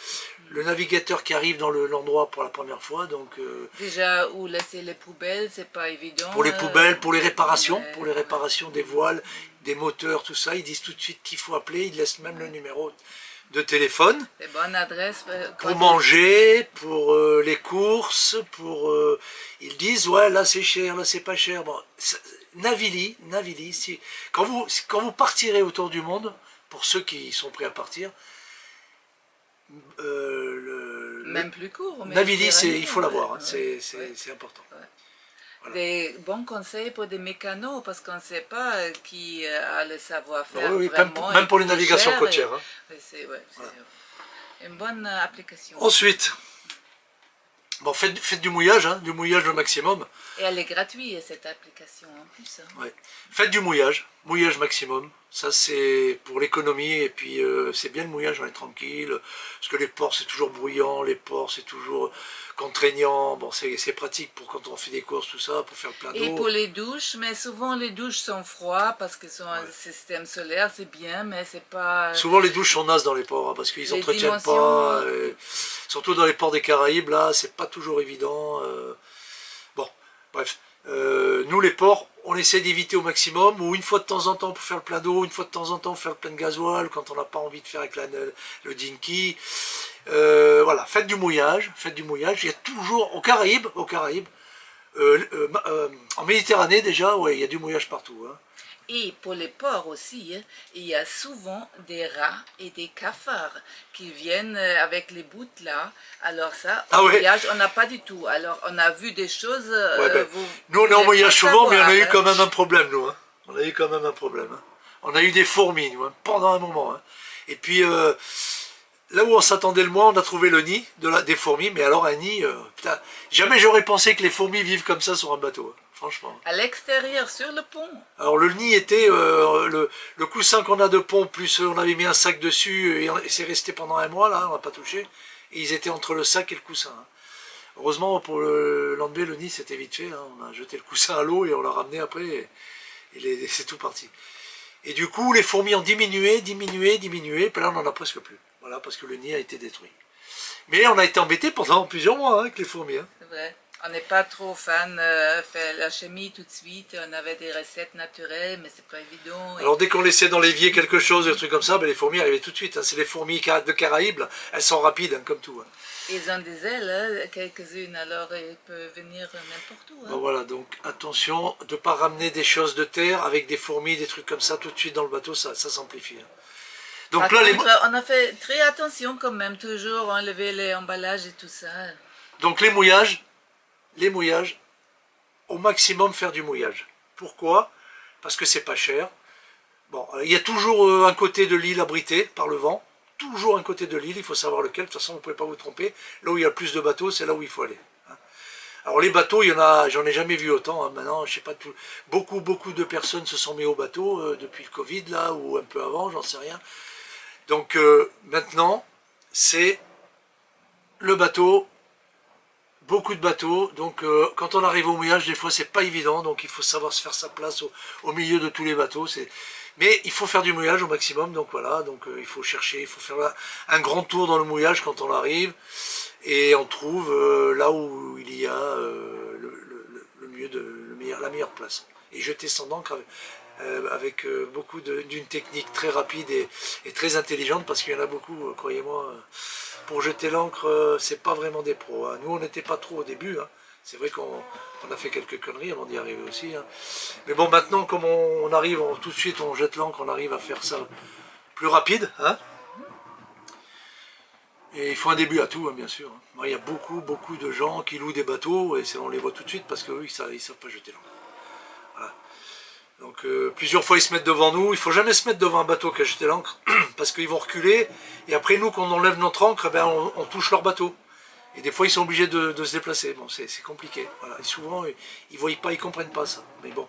[SPEAKER 1] navigateur qui arrive dans l'endroit pour la première fois. Donc,
[SPEAKER 2] Déjà, où laisser les poubelles, c'est pas évident.
[SPEAKER 1] Pour les poubelles, pour les réparations, pour les réparations des voiles, des moteurs, tout ça, ils disent tout de suite qu'il faut appeler, ils laissent même le numéro de téléphone.
[SPEAKER 2] Les bonnes adresses. euh,
[SPEAKER 1] Pour manger, pour euh, les courses, pour... euh, ils disent, ouais, là c'est cher, là c'est pas cher. Bon, Navili, Navili, si, quand, vous, quand vous partirez autour du monde, pour ceux qui sont prêts à partir, euh, le,
[SPEAKER 2] Même plus court. mais
[SPEAKER 1] Navili, il faut l'avoir, hein,
[SPEAKER 2] ouais,
[SPEAKER 1] c'est,
[SPEAKER 2] ouais,
[SPEAKER 1] c'est-
[SPEAKER 2] Des bons conseils pour des mécanos parce qu'on ne sait pas euh, qui euh, a le savoir-faire.
[SPEAKER 1] Oui, oui, même, pour les navigations côtières. hein.
[SPEAKER 2] c'est ouais, une bonne application.
[SPEAKER 1] Ensuite, bon, faites, faites du mouillage, hein, du mouillage au maximum.
[SPEAKER 2] Et elle est gratuite cette application en plus. hein.
[SPEAKER 1] Ouais. Faites du mouillage, mouillage maximum. Ça, c'est pour l'économie. Et puis, euh, c'est bien le mouillage, on est tranquille. Parce que les ports, c'est toujours bruyant. Les ports, c'est toujours contraignant. Bon, c'est pratique pour quand on fait des courses, tout ça, pour faire plein
[SPEAKER 2] Et
[SPEAKER 1] d'eau.
[SPEAKER 2] pour les douches, mais souvent les douches sont froides parce qu'ils sont un système solaire, c'est bien, mais c'est pas.
[SPEAKER 1] Souvent, les douches sont nazes dans les ports, hein, parce qu'ils
[SPEAKER 2] Les
[SPEAKER 1] n'entretiennent
[SPEAKER 2] dimensions,
[SPEAKER 1] pas.
[SPEAKER 2] euh,
[SPEAKER 1] euh, surtout dans les ports des Caraïbes, là, c'est pas toujours évident. euh. bon, bref. Euh, nous, les ports, on essaie d'éviter au maximum, ou une fois de temps en temps pour faire le plein d'eau, une fois de temps en temps pour faire le plein de gasoil, quand on n'a pas envie de faire avec le dinky. Euh, voilà, faites du mouillage, faites du mouillage. Il y a toujours, aux Caraïbes, aux Caraïbes, euh, en Méditerranée déjà, ouais, il y a du mouillage partout. hein.
[SPEAKER 2] Et pour les porcs aussi, hein, il y a souvent des rats et des cafards qui viennent euh, avec les bouts là. Alors ça,
[SPEAKER 1] Ah
[SPEAKER 2] au voyage, on n'a pas du tout. Alors on a vu des choses. euh,
[SPEAKER 1] Ouais, ben,
[SPEAKER 2] vous-
[SPEAKER 1] Nous, on est en voyage souvent, mais on a eu
[SPEAKER 2] hein.
[SPEAKER 1] quand même un problème, nous. hein. On a eu quand même un problème. hein. On a eu des fourmis, nous, hein, pendant un moment. Et puis, euh, là où on s'attendait le moins, on a trouvé le nid de la, des fourmis. Mais alors, un nid, euh, putain, jamais j'aurais pensé que les fourmis vivent comme ça sur un bateau. Franchement.
[SPEAKER 2] À l'extérieur, sur le pont.
[SPEAKER 1] Alors, le nid était euh, le, le coussin qu'on a de pont, plus euh, on avait mis un sac dessus, et, c'est resté pendant un mois, là, on n'a pas touché. Et ils étaient entre le sac et le coussin. hein. Heureusement, pour le le nid, c'était vite fait. hein. On a jeté le coussin à l'eau et on l'a ramené après. Et, [LAUGHS] c'est tout parti. Et du coup, les fourmis ont diminué, diminué, diminué. Puis là, on n'en a presque plus. Voilà, parce que le nid a été détruit. Mais on a été embêté pendant plusieurs mois hein, avec les fourmis.
[SPEAKER 2] C'est vrai. On n'est pas trop fan euh, faire la chimie tout de suite. On avait des recettes naturelles, mais c'est pas évident. Et-
[SPEAKER 1] Alors dès qu'on laissait dans l'évier quelque chose, des trucs comme ça, ben, les fourmis arrivaient tout de suite. hein. C'est les fourmis de Caraïbes, elles sont rapides, hein, comme tout. hein.
[SPEAKER 2] Ils ont des ailes, hein, quelques-unes, alors ils peuvent venir n'importe où.
[SPEAKER 1] Bon, voilà, donc attention de ne pas ramener des choses de terre avec des fourmis, des trucs comme ça, tout de suite dans le bateau, ça, ça s'amplifie. Donc
[SPEAKER 2] Par
[SPEAKER 1] là, les,
[SPEAKER 2] on a fait très attention quand même, toujours enlever les emballages et tout ça.
[SPEAKER 1] donc les mouillages, les mouillages, au maximum faire du mouillage. Pourquoi? Parce que c'est pas cher. Bon, euh, il y a toujours euh, un côté de l'île abrité par le vent, toujours un côté de l'île, il faut savoir lequel, de toute façon vous ne pouvez pas vous tromper. Là où il y a le plus de bateaux, c'est là où il faut aller. hein. Alors les bateaux, il y en a, j'en ai jamais vu autant. hein. Maintenant, je sais pas tout. Beaucoup, beaucoup de personnes se sont mis au bateau euh, depuis le Covid là ou un peu avant, j'en sais rien. Donc maintenant, c'est le bateau, beaucoup de bateaux. Donc euh, quand on arrive au mouillage, des fois c'est pas évident. Donc il faut savoir se faire sa place au, milieu de tous les bateaux. Mais il faut faire du mouillage au maximum, donc voilà, donc euh, il faut chercher, il faut faire un, grand tour dans le mouillage quand on arrive, et on trouve euh, là où il y a le, mieux de, la meilleure place. Et jeter son encre avec, beaucoup d'une technique très rapide et, très intelligente, parce qu'il y en a beaucoup, croyez-moi. Pour jeter l'encre, euh, c'est pas vraiment des pros. hein. Nous, on n'était pas trop au début. hein. C'est vrai qu'on on a fait quelques conneries avant d'y arriver aussi. hein. Mais bon, maintenant, comme on, arrive, tout de suite, on jette l'encre, on arrive à faire ça plus rapide. Et il faut un début à tout, bien sûr. Il y a beaucoup, beaucoup de gens qui louent des bateaux, et on les voit tout de suite parce qu'eux, ils savent, ils savent pas jeter l'encre. Donc, euh, plusieurs fois, ils se mettent devant nous. Il faut jamais se mettre devant un bateau qui a jeté l'encre, [CLEARS THROAT] parce qu'ils vont reculer. Et après, nous, quand on enlève notre encre, eh ben, on, touche leur bateau. Et des fois, ils sont obligés de, se déplacer. Bon, c'est compliqué. Et souvent, ils ne voient pas, ils comprennent pas ça. Mais bon,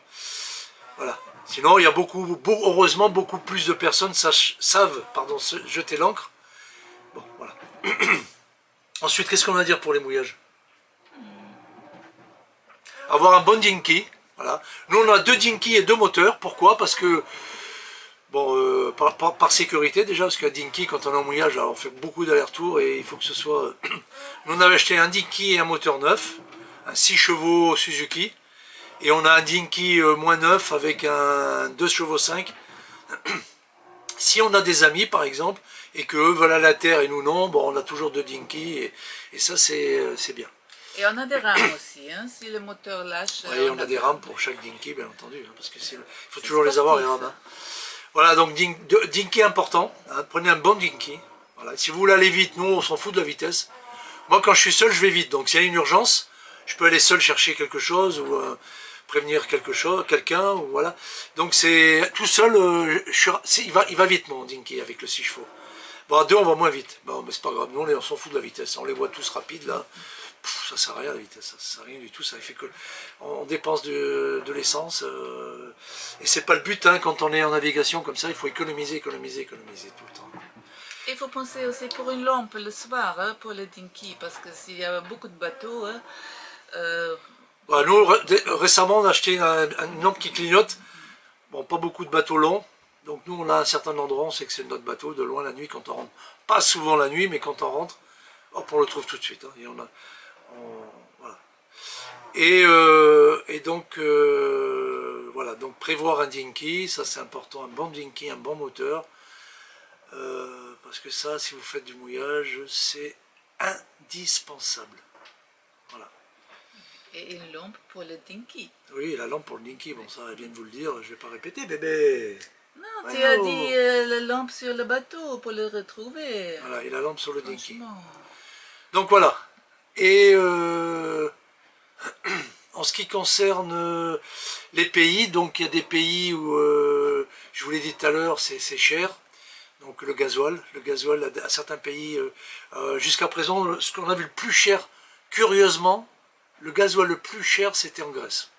[SPEAKER 1] voilà. Sinon, il y a beaucoup, beau- heureusement, beaucoup plus de personnes savent pardon, jeter l'encre. Bon, voilà. [CLEARS THROAT] Ensuite, qu'est-ce qu'on va dire pour les mouillages? Avoir un bon dinky. Nous, on a deux dinky et deux moteurs. Pourquoi? Parce que, euh, par, sécurité déjà, parce qu'un dinky, quand on est en mouillage, alors on fait beaucoup d'allers-retours et il faut que ce soit. [CLEARS THROAT] Nous, on avait acheté un dinky et un moteur neuf, un 6 chevaux Suzuki. Et on a un dinky euh, moins neuf avec un 2 chevaux 5 [CLEARS THROAT] si on a des amis par exemple, et qu'eux veulent à la terre et nous non, bon, on a toujours deux dinky, et, et ça c'est bien.
[SPEAKER 2] Et on a des rames aussi, hein, si le moteur lâche.
[SPEAKER 1] Oui, on, a, des rames pour chaque dinky, bien entendu, hein, parce qu'il faut toujours les avoir les rames. Hein. Voilà, donc dinky important, prenez un bon dinky. Voilà. Si vous voulez aller vite, nous on s'en fout de la vitesse. Moi quand je suis seul, je vais vite, donc s'il y a une urgence, je peux aller seul chercher quelque chose, ou euh, prévenir quelque chose, quelqu'un, ou voilà. Donc c'est tout seul, euh, il, va, il va vite mon dinky avec le 6 chevaux. Bon, à deux on va moins vite, bon, mais c'est pas grave, nous on s'en fout de la vitesse, on les voit tous rapides là ça sert à rien la vitesse, ça sert à rien du tout, ça fait que on dépense de, l'essence, euh, et c'est pas le but hein, quand on est en navigation comme ça, il faut économiser, économiser, économiser tout le temps.
[SPEAKER 2] Il faut penser aussi pour une lampe le soir, hein, pour les dinky, parce que s'il y a beaucoup de bateaux, hein, euh,
[SPEAKER 1] bah, nous récemment on a acheté une lampe qui clignote, bon pas beaucoup de bateaux longs, donc nous on a un certain endroit, on sait que c'est notre bateau, de loin la nuit quand on rentre, pas souvent la nuit, mais quand on rentre, on le trouve tout de suite, hein, a, euh, et, donc, euh, voilà, donc prévoir un dinky, ça c'est important, un bon dinky, un bon moteur, euh, parce que ça, si vous faites du mouillage, c'est indispensable. Voilà.
[SPEAKER 2] Et une lampe pour le dinky.
[SPEAKER 1] Oui, la lampe pour le dinky, bon ça, elle vient de vous le dire, je ne vais pas répéter, bébé.
[SPEAKER 2] Non, tu as dit la lampe sur le bateau pour le retrouver.
[SPEAKER 1] Voilà, et la lampe sur le dinky. Donc voilà. Et [CLEARS THROAT] en ce qui concerne euh, les pays, donc il y a des pays où, euh, je vous l'ai dit tout à l'heure, c'est cher. Donc le gasoil, le gasoil à, certains pays, euh, jusqu'à présent, ce qu'on a vu le plus cher, curieusement, le gasoil le plus cher, c'était en Grèce.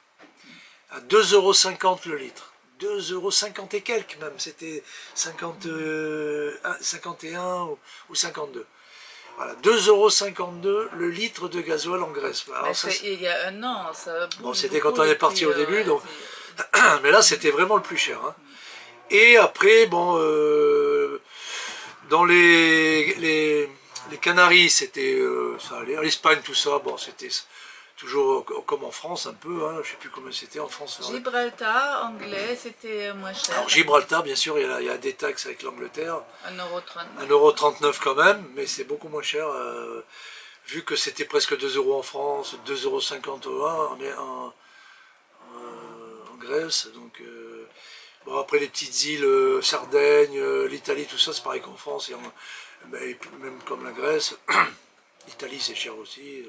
[SPEAKER 1] À 2,50€ le litre. 2,50€ et quelques même, c'était 51 ou 52. Voilà, 2,52€ le litre de gasoil en Grèce.
[SPEAKER 2] il y a un an, ça
[SPEAKER 1] Bon, c'était quand on est parti au début, donc... [CLEARS THROAT] mais là c'était vraiment le plus cher. Hein. Et après, bon, euh, dans les, les, les Canaries, c'était euh, ça allait. L'Espagne, tout ça, bon, c'était toujours comme en France un peu, hein, je ne sais plus comment c'était en France.
[SPEAKER 2] Gibraltar, anglais, c'était moins cher.
[SPEAKER 1] Alors Gibraltar, bien sûr, il y a, des taxes avec l'Angleterre.
[SPEAKER 2] 1,39€.
[SPEAKER 1] 1,39€ quand même, mais c'est beaucoup moins cher. Euh, vu que c'était presque 2 euros en France, 2,50€ en, en, en, Grèce. Donc, euh, bon, après les petites îles, euh, Sardaigne, l'Italie, tout ça, c'est pareil qu'en France, et, même comme la Grèce. [CLEARS THROAT] L'Italie, c'est cher aussi.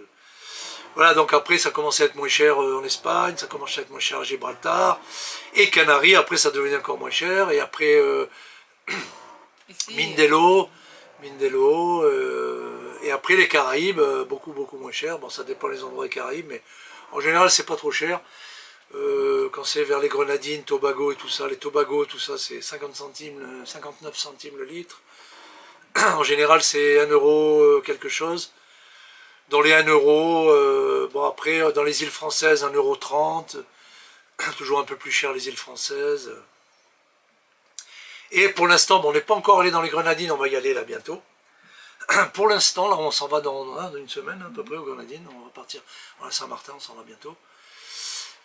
[SPEAKER 1] Voilà, donc après, ça commençait à être moins cher euh, en Espagne, ça commençait à être moins cher à Gibraltar. Et Canaries, après, ça devenait encore moins cher. Et après, euh, Mindelo, Mindelo euh, et après les Caraïbes, beaucoup, beaucoup moins cher. Bon, ça dépend des endroits des Caraïbes, mais en général, c'est pas trop cher. quand c'est vers les Grenadines, Tobago et tout ça, les Tobago, tout ça, c'est 50 centimes, 59 centimes le litre. [CLEARS THROAT] en général, c'est 1 euro quelque chose dans les 1 euro. Euh, bon après, euh, dans les îles françaises, 1 euro 30. [CLEARS THROAT] Toujours un peu plus cher les îles françaises. Et pour l'instant, bon, on n'est pas encore allé dans les Grenadines, on va y aller là bientôt. [CLEARS THROAT] Pour l'instant, là on s'en va dans, hein, une semaine à peu près aux Grenadines, on va partir à Saint-Martin, on s'en va bientôt.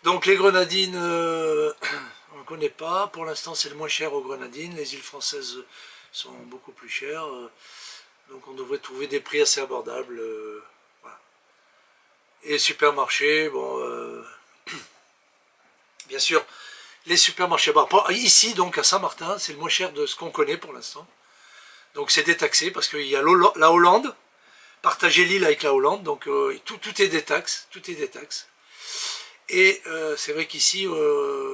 [SPEAKER 1] Donc les Grenadines, euh, [CLEARS THROAT] on ne connaît pas, pour l'instant c'est le moins cher aux Grenadines, les îles françaises sont beaucoup plus chères, donc on devrait trouver des prix assez abordables. Et les supermarchés, bon, euh, [CLEARS THROAT] bien sûr, les supermarchés, ici donc à Saint-Martin, c'est le moins cher de ce qu'on connaît pour l'instant. Donc c'est détaxé parce qu'il y a la Hollande, partager l'île avec la Hollande, donc euh, tout, est des tout est des. Et euh, c'est vrai qu'ici,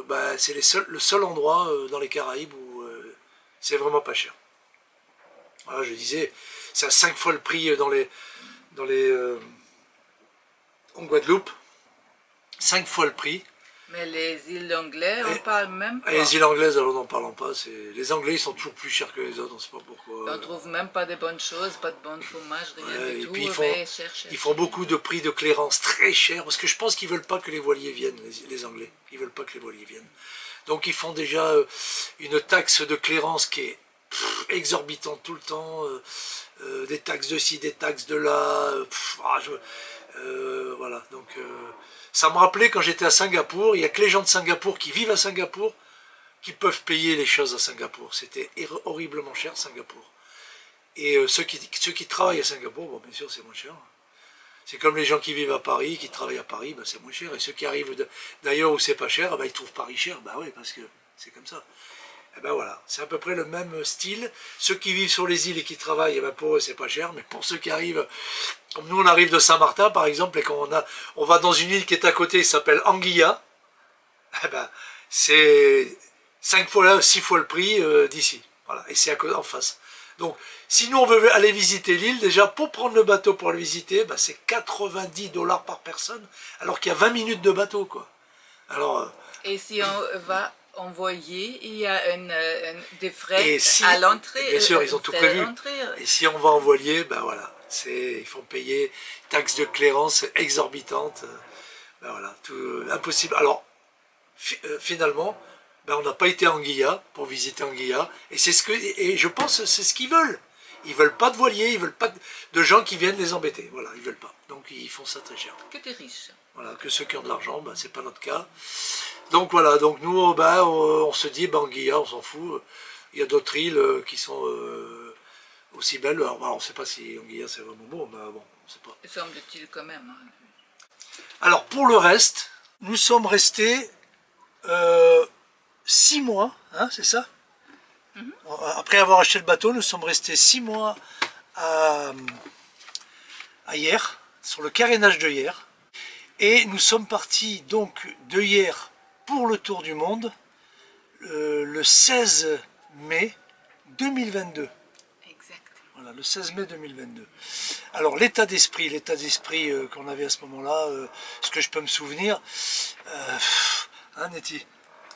[SPEAKER 1] bah, c'est le seul endroit dans les Caraïbes où c'est vraiment pas cher. Voilà, je disais, c'est à 5 fois le prix dans les, dans les en Guadeloupe, cinq fois le prix.
[SPEAKER 2] Mais les îles anglaises, on parle même pas.
[SPEAKER 1] les îles anglaises, alors n'en parlons pas. Les Anglais, ils sont toujours plus chers que les autres, on ne sait pas pourquoi.
[SPEAKER 2] On trouve même pas de bonnes choses, pas de bon fromage, rien du
[SPEAKER 1] et
[SPEAKER 2] tout.
[SPEAKER 1] Puis ils, font, ils font beaucoup de prix de clairance très chers, parce que je pense qu'ils ne veulent pas que les voiliers viennent, les, Anglais. Ils ne veulent pas que les voiliers viennent. Donc ils font déjà euh, une taxe de clairance qui est exorbitante tout le temps. Euh, euh, des taxes de ci, des taxes de là. Ah, euh, voilà, donc euh, ça me rappelait quand j'étais à Singapour, il n'y a que les gens de Singapour qui vivent à Singapour qui peuvent payer les choses à Singapour. C'était horriblement cher Singapour. Et euh, ceux, qui, ceux travaillent à Singapour, bon, bien sûr, c'est moins cher. C'est comme les gens qui vivent à Paris, qui travaillent à Paris, ben, c'est moins cher. Et ceux qui arrivent d'ailleurs où c'est pas cher, ben, ils trouvent Paris cher. Ben oui, parce que c'est comme ça. Et ben voilà, c'est à peu près le même style. Ceux qui vivent sur les îles et qui travaillent, ben pour eux c'est pas cher, mais pour ceux qui arrivent, comme nous on arrive de Saint-Martin par exemple, et qu'on a, on va dans une île qui est à côté, qui s'appelle Anguilla, [LAUGHS] eh ben, c'est 5 fois, 6 fois le prix euh, d'ici. Voilà, et c'est en face. Donc, si nous on veut aller visiter l'île, déjà pour prendre le bateau pour le visiter, bah, c'est 90 dollars par personne, alors qu'il y a 20 minutes de bateau, quoi. Alors. Euh,
[SPEAKER 2] et si on va envoyer, il y a des frais à l'entrée.
[SPEAKER 1] Bien sûr, ils ont tout prévu. Et si on va envoyer, ben voilà, ils font payer taxes de clairance exorbitantes. Ben voilà, tout, impossible. Alors, euh, finalement, ben, on n'a pas été en Anguilla pour visiter Anguilla, et c'est ce que et je pense c'est ce qu'ils veulent. Ils veulent pas de voiliers, ils veulent pas de gens qui viennent les embêter. Voilà, ils veulent pas. Donc ils font ça très cher.
[SPEAKER 2] Que t'es riche.
[SPEAKER 1] Voilà, que ceux qui ont de l'argent, ben, c'est pas notre cas. Donc voilà, donc nous ben, on, se dit ben, Anguilla, on s'en fout. Il y a d'autres îles euh, qui sont euh, aussi belles. Alors on ne sait pas si Anguilla c'est vraiment beau, mais bon, on sait pas.
[SPEAKER 2] Semble-t-il quand même. Hein.
[SPEAKER 1] Alors pour le reste, nous sommes restés euh, six mois, hein, c'est ça? Mhm. Après avoir acheté le bateau, nous sommes restés six mois à, hier, sur le carénage de hier. Et nous sommes partis donc de hier pour le tour du monde euh, le 16 mai 2022. Voilà, le 16 mai 2022. Alors l'état d'esprit, l'état d'esprit euh, qu'on avait à ce moment-là, ce que je peux me souvenir, hein Nettie?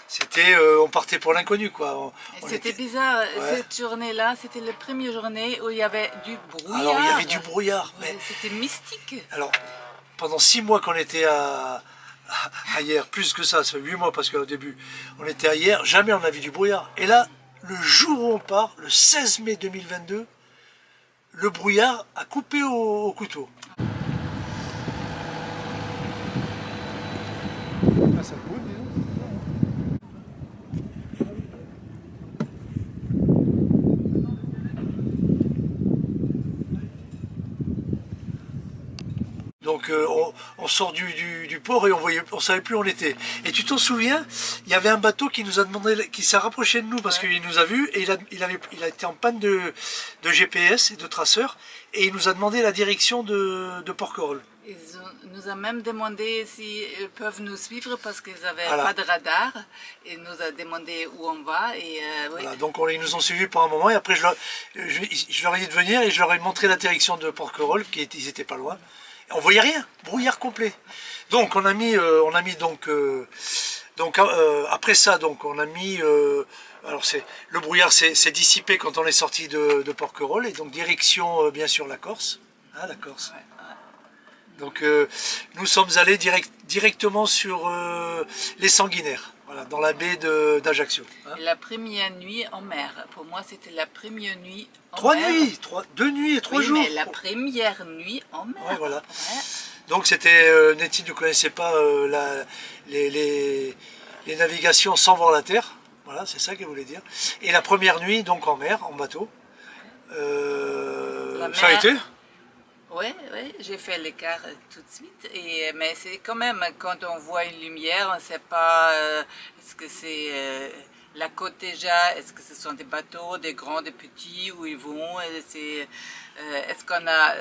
[SPEAKER 1] C'était, euh, on partait pour l'inconnu quoi.
[SPEAKER 2] C'était bizarre, cette journée-là, c'était la première journée où il y avait du brouillard.
[SPEAKER 1] Alors il y avait du brouillard.
[SPEAKER 2] Mais... C'était mystique.
[SPEAKER 1] Alors, pendant six mois qu'on était à, à, hier, plus que ça, ça fait huit mois parce qu'au début, on était à hier, jamais on a vu du brouillard. Et là, le jour où on part, le 16 mai 2022, le brouillard a coupé au couteau. Donc euh, on, sort du, port et on voyait, on savait plus où on était. Et tu t'en souviens, il y avait un bateau qui nous a demandé, qui s'est rapproché de nous parce qu'il nous a vus et il a, il avait, il a été en panne de, GPS et de traceur et il nous a demandé la direction de, de Porquerolles.
[SPEAKER 2] Ils nous ont même demandé s'ils peuvent nous suivre parce qu'ils n'avaient pas de radar. Ils nous ont demandé où on va. Et,
[SPEAKER 1] euh, donc ils nous ont suivis pour un moment et après je leur, je, leur ai dit de venir et je leur ai montré la direction de Porquerolles, qui ils n'étaient pas loin on voyait rien, brouillard complet. Donc on a mis, euh, on a mis donc, euh, donc euh, après ça, donc on a mis, alors c'est le brouillard s'est dissipé quand on est sorti de, de Porquerolles. Et donc direction bien sûr la Corse, hein, la Corse. Donc nous sommes allés direct, directement sur les Sanguinaires dans la baie d'Ajaccio.
[SPEAKER 2] Hein. La première nuit en mer, pour moi c'était la première nuit en
[SPEAKER 1] trois
[SPEAKER 2] mer.
[SPEAKER 1] Nuits, trois, deux nuits et trois jours.
[SPEAKER 2] mais la première nuit en mer.
[SPEAKER 1] voilà. Donc c'était, euh, Nettie ne connaissait pas euh, la, les, les, les, navigations sans voir la terre. Voilà, c'est ça qu'elle voulait dire. Et la première nuit donc en mer, en bateau. Euh, ça a été?
[SPEAKER 2] Oui, oui, j'ai fait l'écart tout de suite. Et, mais c'est quand même, quand on voit une lumière, on ne sait pas, euh, est-ce que c'est euh, la côte déjà, est-ce que ce sont des bateaux, des grands, des petits, où ils vont, euh, est-ce qu'on a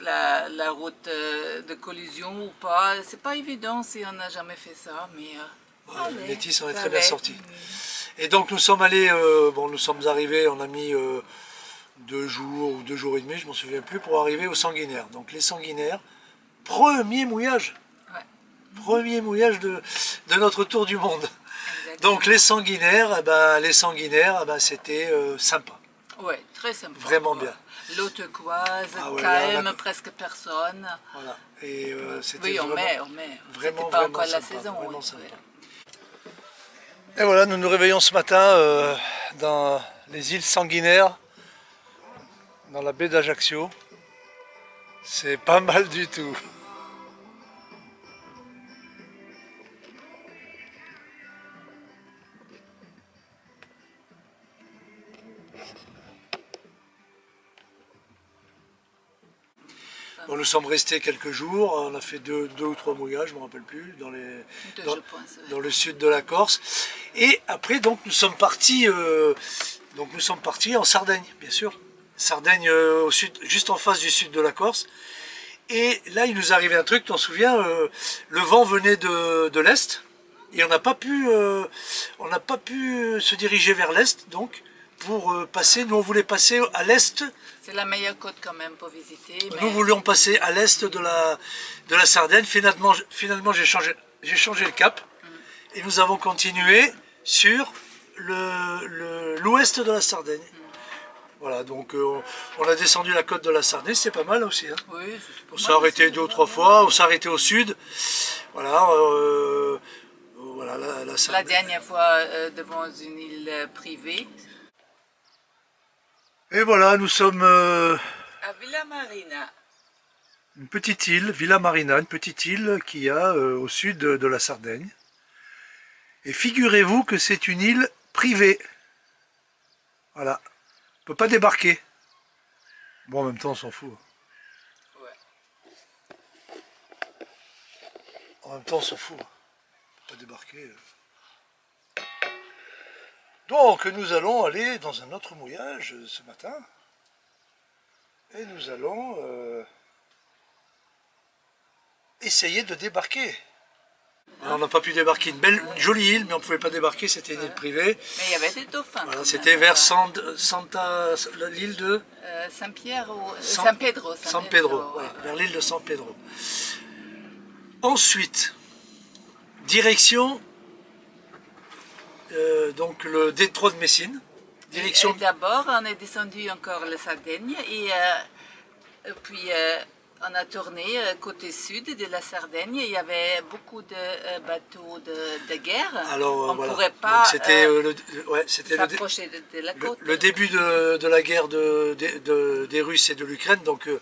[SPEAKER 2] la, la, route de collision ou pas? C'est pas évident si on n'a jamais fait ça, mais...
[SPEAKER 1] Ouais, Letty s'en est très bien sorti. Et donc nous sommes allés, bon nous sommes arrivés, on a mis deux jours ou deux jours et demi, je m'en souviens plus, pour arriver aux sanguinaires. Donc les sanguinaires, premier mouillage. Premier mouillage de, de, notre tour du monde. Donc les sanguinaires, eh ben, les sanguinaires, eh ben, c'était euh, sympa.
[SPEAKER 2] Oui, très sympa.
[SPEAKER 1] Vraiment bien.
[SPEAKER 2] L'eau turquoise, ah calme, presque personne.
[SPEAKER 1] Voilà. Et euh, c'était
[SPEAKER 2] oui, on met, on met. Vraiment, pas encore la saison. Vraiment
[SPEAKER 1] Et voilà, nous nous réveillons ce matin euh, dans les îles sanguinaires dans la baie d'Ajaccio. C'est pas mal du tout. Nous sommes restés quelques jours, on a fait deux, ou trois mouillages, je ne me rappelle plus, dans, le sud de la Corse. Et après, donc, nous sommes partis, euh, donc, nous sommes partis en Sardaigne, bien sûr. Sardaigne, euh, au sud, juste en face du sud de la Corse. Et là, il nous arrivait un truc, tu t'en souviens, euh, le vent venait de, de l'est, et on n'a pas pu, euh, on n'a pas pu se diriger vers l'est, donc, pour euh, passer, nous on voulait passer à l'est
[SPEAKER 2] C'est la meilleure côte quand même pour visiter. mais-
[SPEAKER 1] nous voulions passer à l'est de la, de la Sardaigne. Finalement, j'ai changé, j'ai changé le cap et nous avons continué sur le- l'ouest de la Sardaigne. Voilà, donc euh, on, a descendu la côte de la Sardaigne, c'était pas mal aussi. hein.
[SPEAKER 2] Oui, c'est
[SPEAKER 1] On s'est arrêté deux ou trois fois, on s'est arrêté au sud. Voilà, euh, voilà la, la
[SPEAKER 2] La
[SPEAKER 1] Sardaigne.
[SPEAKER 2] dernière fois euh, devant une île euh, privée.
[SPEAKER 1] Et voilà, nous sommes euh,
[SPEAKER 2] À Villa Marina.
[SPEAKER 1] une petite île, Villa Marina, une petite île qu'il y a euh, au sud de, de la Sardaigne. Et figurez-vous que c'est une île privée. Voilà. Peut pas débarquer. Bon, en même temps, on s'en fout. En même temps, on s'en fout. Pas débarquer. Donc, nous allons aller dans un autre mouillage euh, ce matin. Et nous allons euh, essayer de débarquer. On n'a pas pu débarquer une belle, une jolie île, mais on ne pouvait pas débarquer, c'était une île privée.
[SPEAKER 2] Mais il y avait des dauphins.
[SPEAKER 1] Voilà, c'était vers. San- Santa, l'île de
[SPEAKER 2] Euh, Saint-Pierre ou euh,
[SPEAKER 1] San-
[SPEAKER 2] San Pedro.
[SPEAKER 1] San Pedro, voilà, vers l'île de San Pedro. Ensuite, direction euh, donc le détroit de Messine. Direction
[SPEAKER 2] D'abord, on est descendu encore la Sardaigne et, euh, puis on a tourné euh, côté sud de la Sardaigne. Il y avait beaucoup de euh, bateaux de, de guerre.
[SPEAKER 1] Alors euh,
[SPEAKER 2] on ne
[SPEAKER 1] voilà.
[SPEAKER 2] pourrait pas
[SPEAKER 1] C'était
[SPEAKER 2] euh,
[SPEAKER 1] le, ouais, le,
[SPEAKER 2] de, de la côte.
[SPEAKER 1] le début de, de la guerre de, de- de- des Russes et de l'Ukraine. Donc euh,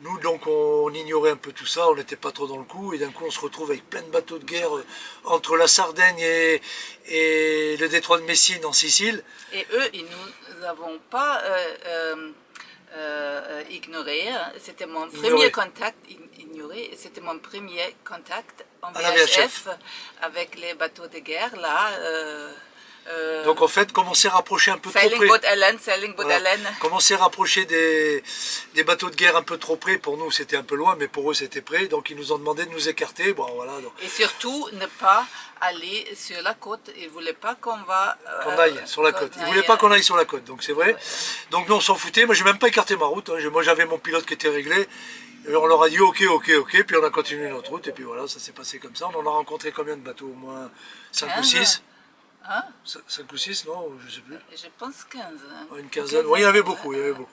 [SPEAKER 1] nous donc on ignorait un peu tout ça, on n'était pas trop dans le coup et d'un coup on se retrouve avec plein de bateaux de guerre entre la Sardaigne et, et le détroit de Messine en Sicile.
[SPEAKER 2] Et eux, ils nous avons pas euh, euh, ignoré. hein. C'était mon
[SPEAKER 1] Ignoré.
[SPEAKER 2] premier contact. ig- Ignoré. C'était mon premier contact en VHF avec les bateaux de guerre là. euh, euh,
[SPEAKER 1] Donc en fait, comme on s'est rapproché un peu trop près,
[SPEAKER 2] Boat Sailing Boat
[SPEAKER 1] Voilà.
[SPEAKER 2] Ellen.
[SPEAKER 1] comme on s'est rapproché des, des bateaux de guerre un peu trop près, pour nous c'était un peu loin, mais pour eux c'était près, donc ils nous ont demandé de nous écarter. Bon voilà, donc,
[SPEAKER 2] Et surtout, ne pas aller sur la côte. Ils ne voulaient pas qu'on va... euh,
[SPEAKER 1] qu'on aille sur la côte. Ils
[SPEAKER 2] aille,
[SPEAKER 1] voulaient pas
[SPEAKER 2] euh,
[SPEAKER 1] qu'on aille sur la côte, donc c'est vrai. Donc nous on s'en foutait, moi j'ai même pas écarté ma route, hein. Moi j'avais mon pilote qui était réglé, et on leur a dit ok, ok, ok, puis on a continué notre route, et puis voilà, ça s'est passé comme ça. On en a rencontré combien de bateaux? Au moins 5 ou
[SPEAKER 2] 15.
[SPEAKER 1] 6
[SPEAKER 2] Hein?
[SPEAKER 1] 5 ou 6, non? Je sais plus.
[SPEAKER 2] Je pense 15. hein.
[SPEAKER 1] Une quinzaine, oui, il y en avait beaucoup, il y avait beaucoup.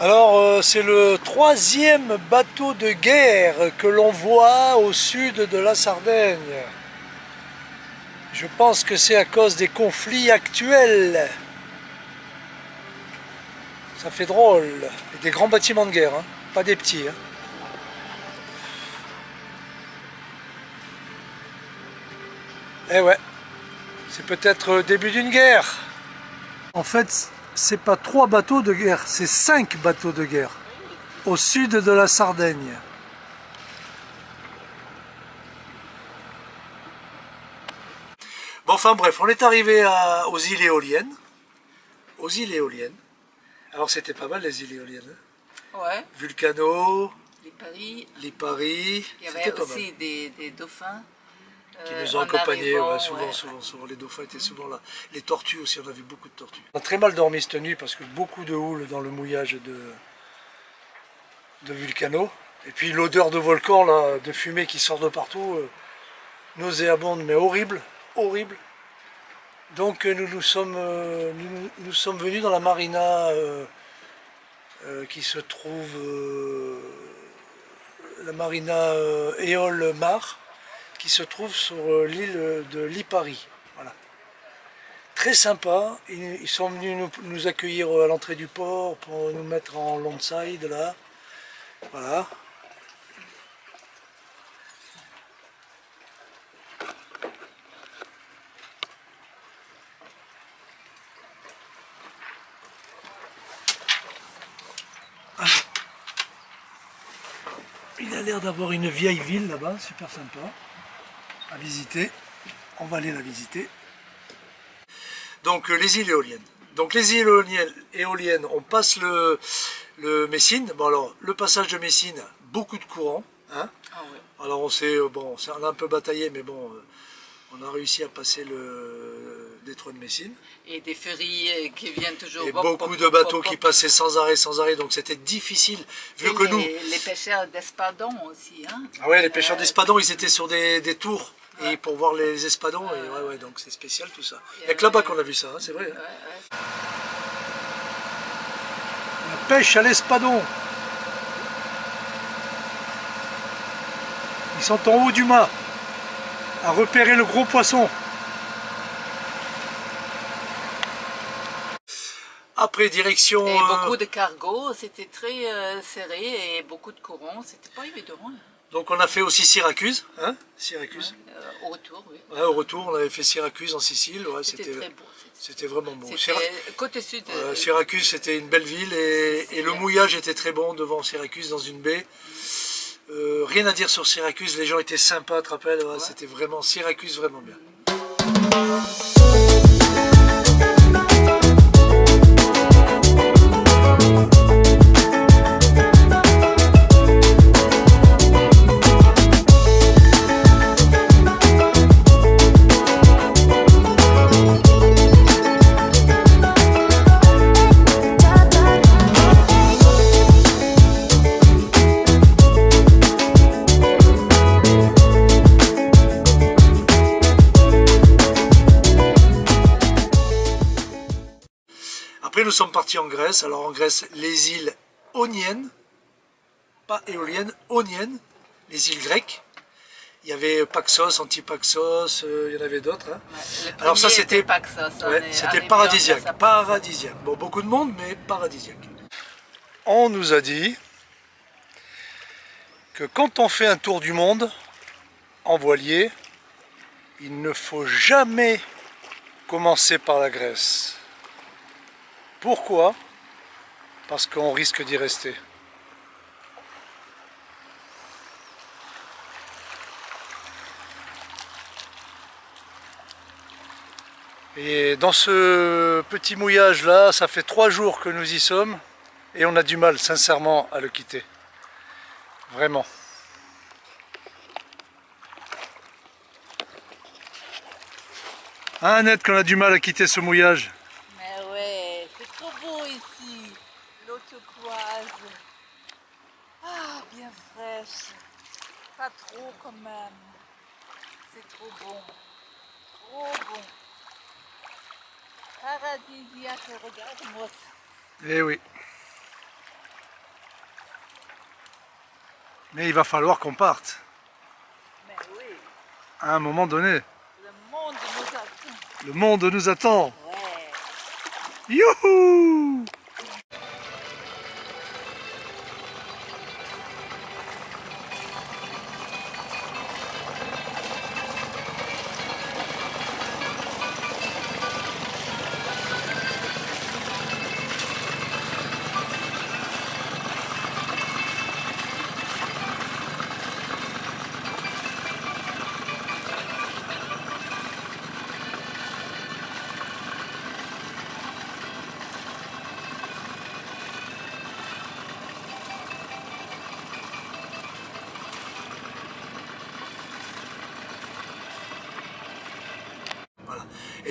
[SPEAKER 1] Alors, euh, c'est le troisième bateau de guerre que l'on voit au sud de la Sardaigne. Je pense que c'est à cause des conflits actuels. Ça fait drôle. Des grands bâtiments de guerre, hein, pas des petits. hein. Eh ouais, c'est peut-être le début d'une guerre. En fait, c'est pas trois bateaux de guerre, c'est cinq bateaux de guerre au sud de la Sardaigne. Bon, enfin bref, on est arrivé à- aux îles éoliennes. Aux îles éoliennes. Alors c'était pas mal les îles éoliennes. hein.
[SPEAKER 2] Ouais,
[SPEAKER 1] Vulcano,
[SPEAKER 2] les paris.
[SPEAKER 1] Lipari,
[SPEAKER 2] Il y avait aussi des, des dauphins.
[SPEAKER 1] Qui
[SPEAKER 2] euh,
[SPEAKER 1] nous ont accompagnés, ouais, souvent,
[SPEAKER 2] ouais.
[SPEAKER 1] souvent, souvent. Les dauphins étaient souvent là. Les tortues aussi, on a vu beaucoup de tortues. On a très mal dormi cette nuit parce que beaucoup de houle dans le mouillage de, de Vulcano. Et puis l'odeur de volcan, là, de fumée qui sort de partout, euh, nauséabonde, mais horrible, horrible. Donc euh, nous nous sommes, euh, nous, sommes venus dans la marina euh, qui se trouve, la marina Éole Mar, qui se trouve sur l'île de Lipari. Voilà. Très sympa. Ils, sont venus nous, nous accueillir à l'entrée du port pour nous mettre en long side là. Voilà. L'air d'avoir une vieille ville là-bas, super sympa à visiter. On va aller la visiter. Donc euh, les îles éoliennes. Donc les îles éoliennes, éoliennes on passe le, le Messine. Bon alors, le passage de Messine, beaucoup de courant. Hein
[SPEAKER 2] Ah ouais.
[SPEAKER 1] alors on s'est, euh, bon, on a un peu bataillé, mais bon, euh, on a réussi à passer le de Messine.
[SPEAKER 2] Et des ferries qui viennent toujours.
[SPEAKER 1] Et
[SPEAKER 2] Bop,
[SPEAKER 1] beaucoup
[SPEAKER 2] bop,
[SPEAKER 1] de bateaux
[SPEAKER 2] bop,
[SPEAKER 1] qui passaient sans arrêt, sans arrêt, donc c'était difficile, vu
[SPEAKER 2] Et
[SPEAKER 1] que
[SPEAKER 2] les,
[SPEAKER 1] nous...
[SPEAKER 2] Les pêcheurs d'espadon aussi. Hein.
[SPEAKER 1] Ah ouais, les pêcheurs
[SPEAKER 2] Euh,
[SPEAKER 1] d'espadons, ils étaient sur des, des tours, et pour voir les espadons, et ouais, ouais, donc c'est spécial tout ça. Il n'y a que là-bas qu'on a vu ça, hein, c'est vrai. hein. La pêche à l'espadon. Ils sont en haut du mât, à repérer le gros poisson. Après, direction...
[SPEAKER 2] Et
[SPEAKER 1] euh,
[SPEAKER 2] beaucoup de cargos, c'était très euh, serré et beaucoup de courant, c'était pas évident. hein.
[SPEAKER 1] Donc on a fait aussi Syracuse, hein Syracuse.
[SPEAKER 2] Euh, au retour, oui.
[SPEAKER 1] Ouais, au retour, on avait fait Syracuse en Sicile, ouais,
[SPEAKER 2] C'était
[SPEAKER 1] c'était vraiment bon. Syra-
[SPEAKER 2] côté sud.
[SPEAKER 1] euh, Syracuse, c'était une belle ville et, et le mouillage était très bon devant Syracuse dans une baie. Euh, rien à dire sur Syracuse, les gens étaient sympas, tu te rappelles ouais, C'était vraiment Syracuse, vraiment bien. En Grèce. Alors en Grèce, les îles Oniennes, pas éoliennes, Oniennes, les îles grecques. Il y avait Paxos, Antipaxos, euh, il y en avait d'autres. hein.
[SPEAKER 2] ouais,
[SPEAKER 1] Alors ça, c'était-
[SPEAKER 2] on
[SPEAKER 1] Ouais, c'était paradisiaque, paradisiaque. Bon, beaucoup de monde, mais paradisiaque. On nous a dit que quand on fait un tour du monde en voilier, il ne faut jamais commencer par la Grèce. Pourquoi? Parce qu'on risque d'y rester. Et dans ce petit mouillage là, ça fait trois jours que nous y sommes et on a du mal sincèrement à le quitter. Vraiment. Hein Annette qu'on a du mal à quitter ce mouillage
[SPEAKER 2] Mais ouais, c'est trop beau ici. L'eau turquoise. Ah, bien fraîche. Pas trop quand même. C'est trop bon. Trop bon. Paradisiaque, regarde-moi ça.
[SPEAKER 1] Eh oui. Mais il va falloir qu'on parte
[SPEAKER 2] Mais oui,
[SPEAKER 1] à un moment donné.
[SPEAKER 2] le monde nous attend.
[SPEAKER 1] Le monde nous attend.
[SPEAKER 2] Ouais.
[SPEAKER 1] Youhou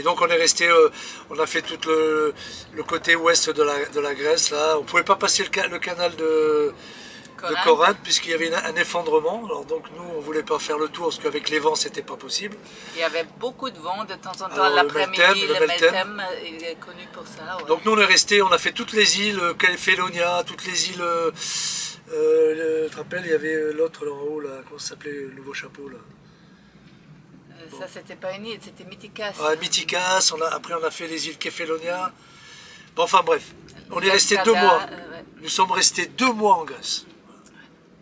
[SPEAKER 1] donc on est resté, euh, on a fait tout le, le côté ouest de la, de la Grèce là. On pouvait pas passer le, ca- le canal de,
[SPEAKER 2] Corinthe.
[SPEAKER 1] Corinthe puisqu'il y avait une- un effondrement. Alors donc nous on voulait pas faire le tour parce qu'avec les vents c'était pas possible.
[SPEAKER 2] Il y avait beaucoup de vent de temps en temps
[SPEAKER 1] le
[SPEAKER 2] l'après-midi.
[SPEAKER 1] Le
[SPEAKER 2] Le
[SPEAKER 1] Meltem.
[SPEAKER 2] Meltem, il est connu pour ça. ouais.
[SPEAKER 1] Donc nous on est resté, on a fait toutes les îles, euh, Kefalonia, toutes les îles. Euh, euh, tu te rappelles, il y avait euh, l'autre là en haut là, comment ça s'appelait le nouveau chapeau là?
[SPEAKER 2] Ça, c'était pas une île, c'était Mythicas.
[SPEAKER 1] Mythicas, on a, après on a fait les îles Kefalonia. Bon enfin bref, on est resté deux mois.
[SPEAKER 2] euh, ouais.
[SPEAKER 1] Nous sommes restés deux mois en Grèce.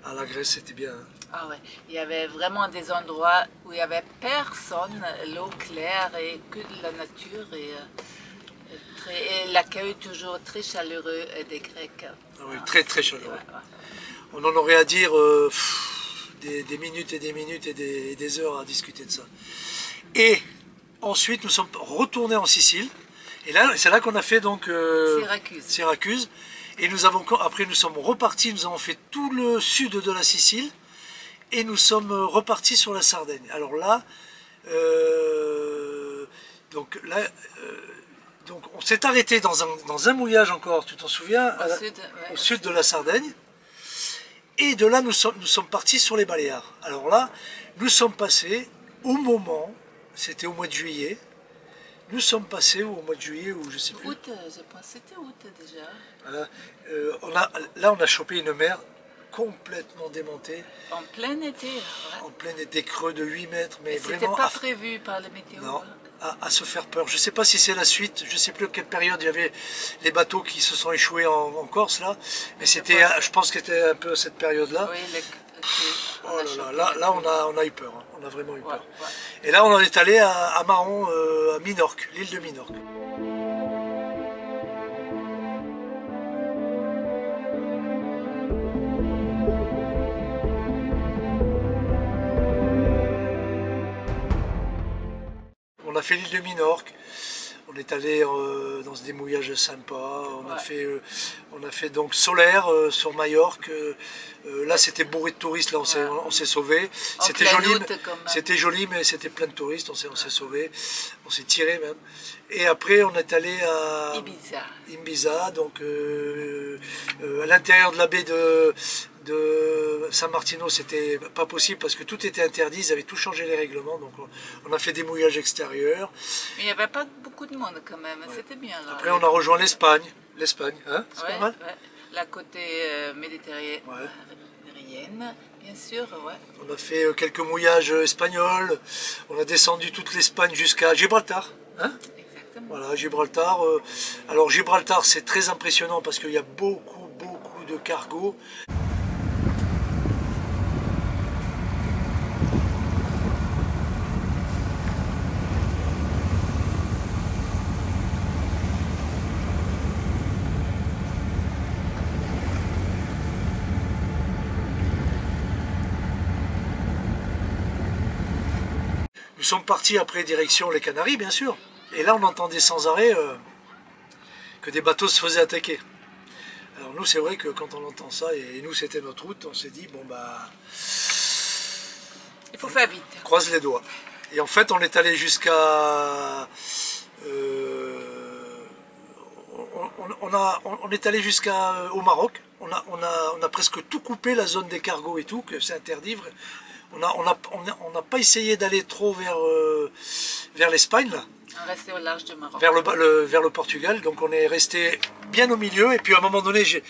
[SPEAKER 1] Ah la Grèce c'était bien. hein.
[SPEAKER 2] Ah ouais. Il y avait vraiment des endroits où il y avait personne, l'eau claire et que de la nature et, euh, et très- et l'accueil toujours très chaleureux euh, des Grecs.
[SPEAKER 1] Ah oui, très très chaleureux.
[SPEAKER 2] Ouais, ouais.
[SPEAKER 1] On en aurait à dire euh, pff, des, des minutes et des minutes et des, et des heures à discuter de ça. Et ensuite, nous sommes retournés en Sicile. Et là, c'est là qu'on a fait donc euh,
[SPEAKER 2] Syracuse.
[SPEAKER 1] Syracuse. Et nous avons, après, nous sommes repartis, nous avons fait tout le sud de la Sicile. Et nous sommes repartis sur la Sardaigne. Alors là, euh, donc là, euh, donc on s'est arrêté dans un, dans un mouillage encore, tu t'en souviens à la-
[SPEAKER 2] Au sud, ouais.
[SPEAKER 1] au sud de la Sardaigne. Et de là, nous sommes, nous sommes partis sur les Baléares. Alors là, nous sommes passés au moment, c'était au mois de juillet, nous sommes passés au mois de juillet, ou je sais plus.
[SPEAKER 2] Août, euh, je pense que c'était août déjà.
[SPEAKER 1] Voilà. Euh, on a, là, on a chopé une mer complètement démontée,
[SPEAKER 2] En plein été. ouais.
[SPEAKER 1] en plein des creux de 8 mètres, mais
[SPEAKER 2] Et C'était
[SPEAKER 1] vraiment
[SPEAKER 2] pas
[SPEAKER 1] à,
[SPEAKER 2] prévu par le météo.
[SPEAKER 1] non,
[SPEAKER 2] hein.
[SPEAKER 1] à, à se faire peur. Je ne sais pas si c'est la suite, je ne sais plus à quelle période il y avait les bateaux qui se sont échoués en, en Corse, là, mais c'était, je pense que c'était un peu cette période-là.
[SPEAKER 2] Oui,
[SPEAKER 1] Oh là là, là, on, a, on a eu peur, hein. on a vraiment eu peur.
[SPEAKER 2] ouais.
[SPEAKER 1] Et là, on en est allé à, à euh, à Minorque, l'île de Minorque. Fait l'île de Minorque. On est allé euh, dans des mouillages sympas. On, a fait, euh, on a fait donc solaire euh, sur Majorque. Là, c'était bourré de touristes. Là, on s'est,
[SPEAKER 2] Ouais.
[SPEAKER 1] sauvé. C'était joli. C'était joli, mais c'était plein de touristes. On s'est, sauvé. On s'est tiré même. Et après, on est allé à
[SPEAKER 2] Ibiza.
[SPEAKER 1] Ibiza, donc à l'intérieur de la baie de, de San Martino, c'était pas possible parce que tout était interdit. Ils avaient tout changé les règlements. Donc, on, a fait des mouillages extérieurs.
[SPEAKER 2] Mais il n'y avait pas beaucoup de monde quand même. C'était bien là.
[SPEAKER 1] Après, on a rejoint l'Espagne. L'Espagne, hein C'est
[SPEAKER 2] Ouais,
[SPEAKER 1] pas mal
[SPEAKER 2] ouais. La côté euh, méditerranéenne, bien sûr, ouais.
[SPEAKER 1] On a fait euh, quelques mouillages espagnols. On a descendu toute l'Espagne jusqu'à Gibraltar. Hein
[SPEAKER 2] Exactement.
[SPEAKER 1] voilà, Gibraltar. euh, alors Gibraltar, c'est très impressionnant parce qu'il y a beaucoup, beaucoup de cargos. Partis après direction les Canaries, bien sûr. Et là, on entendait sans arrêt euh, que des bateaux se faisaient attaquer. Alors nous, c'est vrai que quand on entend ça, et nous, c'était notre route, on s'est dit, bon, bah,
[SPEAKER 2] Il faut faire vite.
[SPEAKER 1] croise les doigts. Et en fait, on est allé jusqu'à... euh, on, a, on, on est allé jusqu'à euh, au Maroc. On a, on, a, on a presque tout coupé, la zone des cargos et tout, que c'est interdit. On n'a on a, on a- on n'a pas essayé d'aller trop vers, euh, vers l'Espagne, là.
[SPEAKER 2] On restait au large du Maroc.
[SPEAKER 1] vers le, bas- le- vers le Portugal. Donc on est resté bien au milieu. Et puis à un moment donné, j'ai,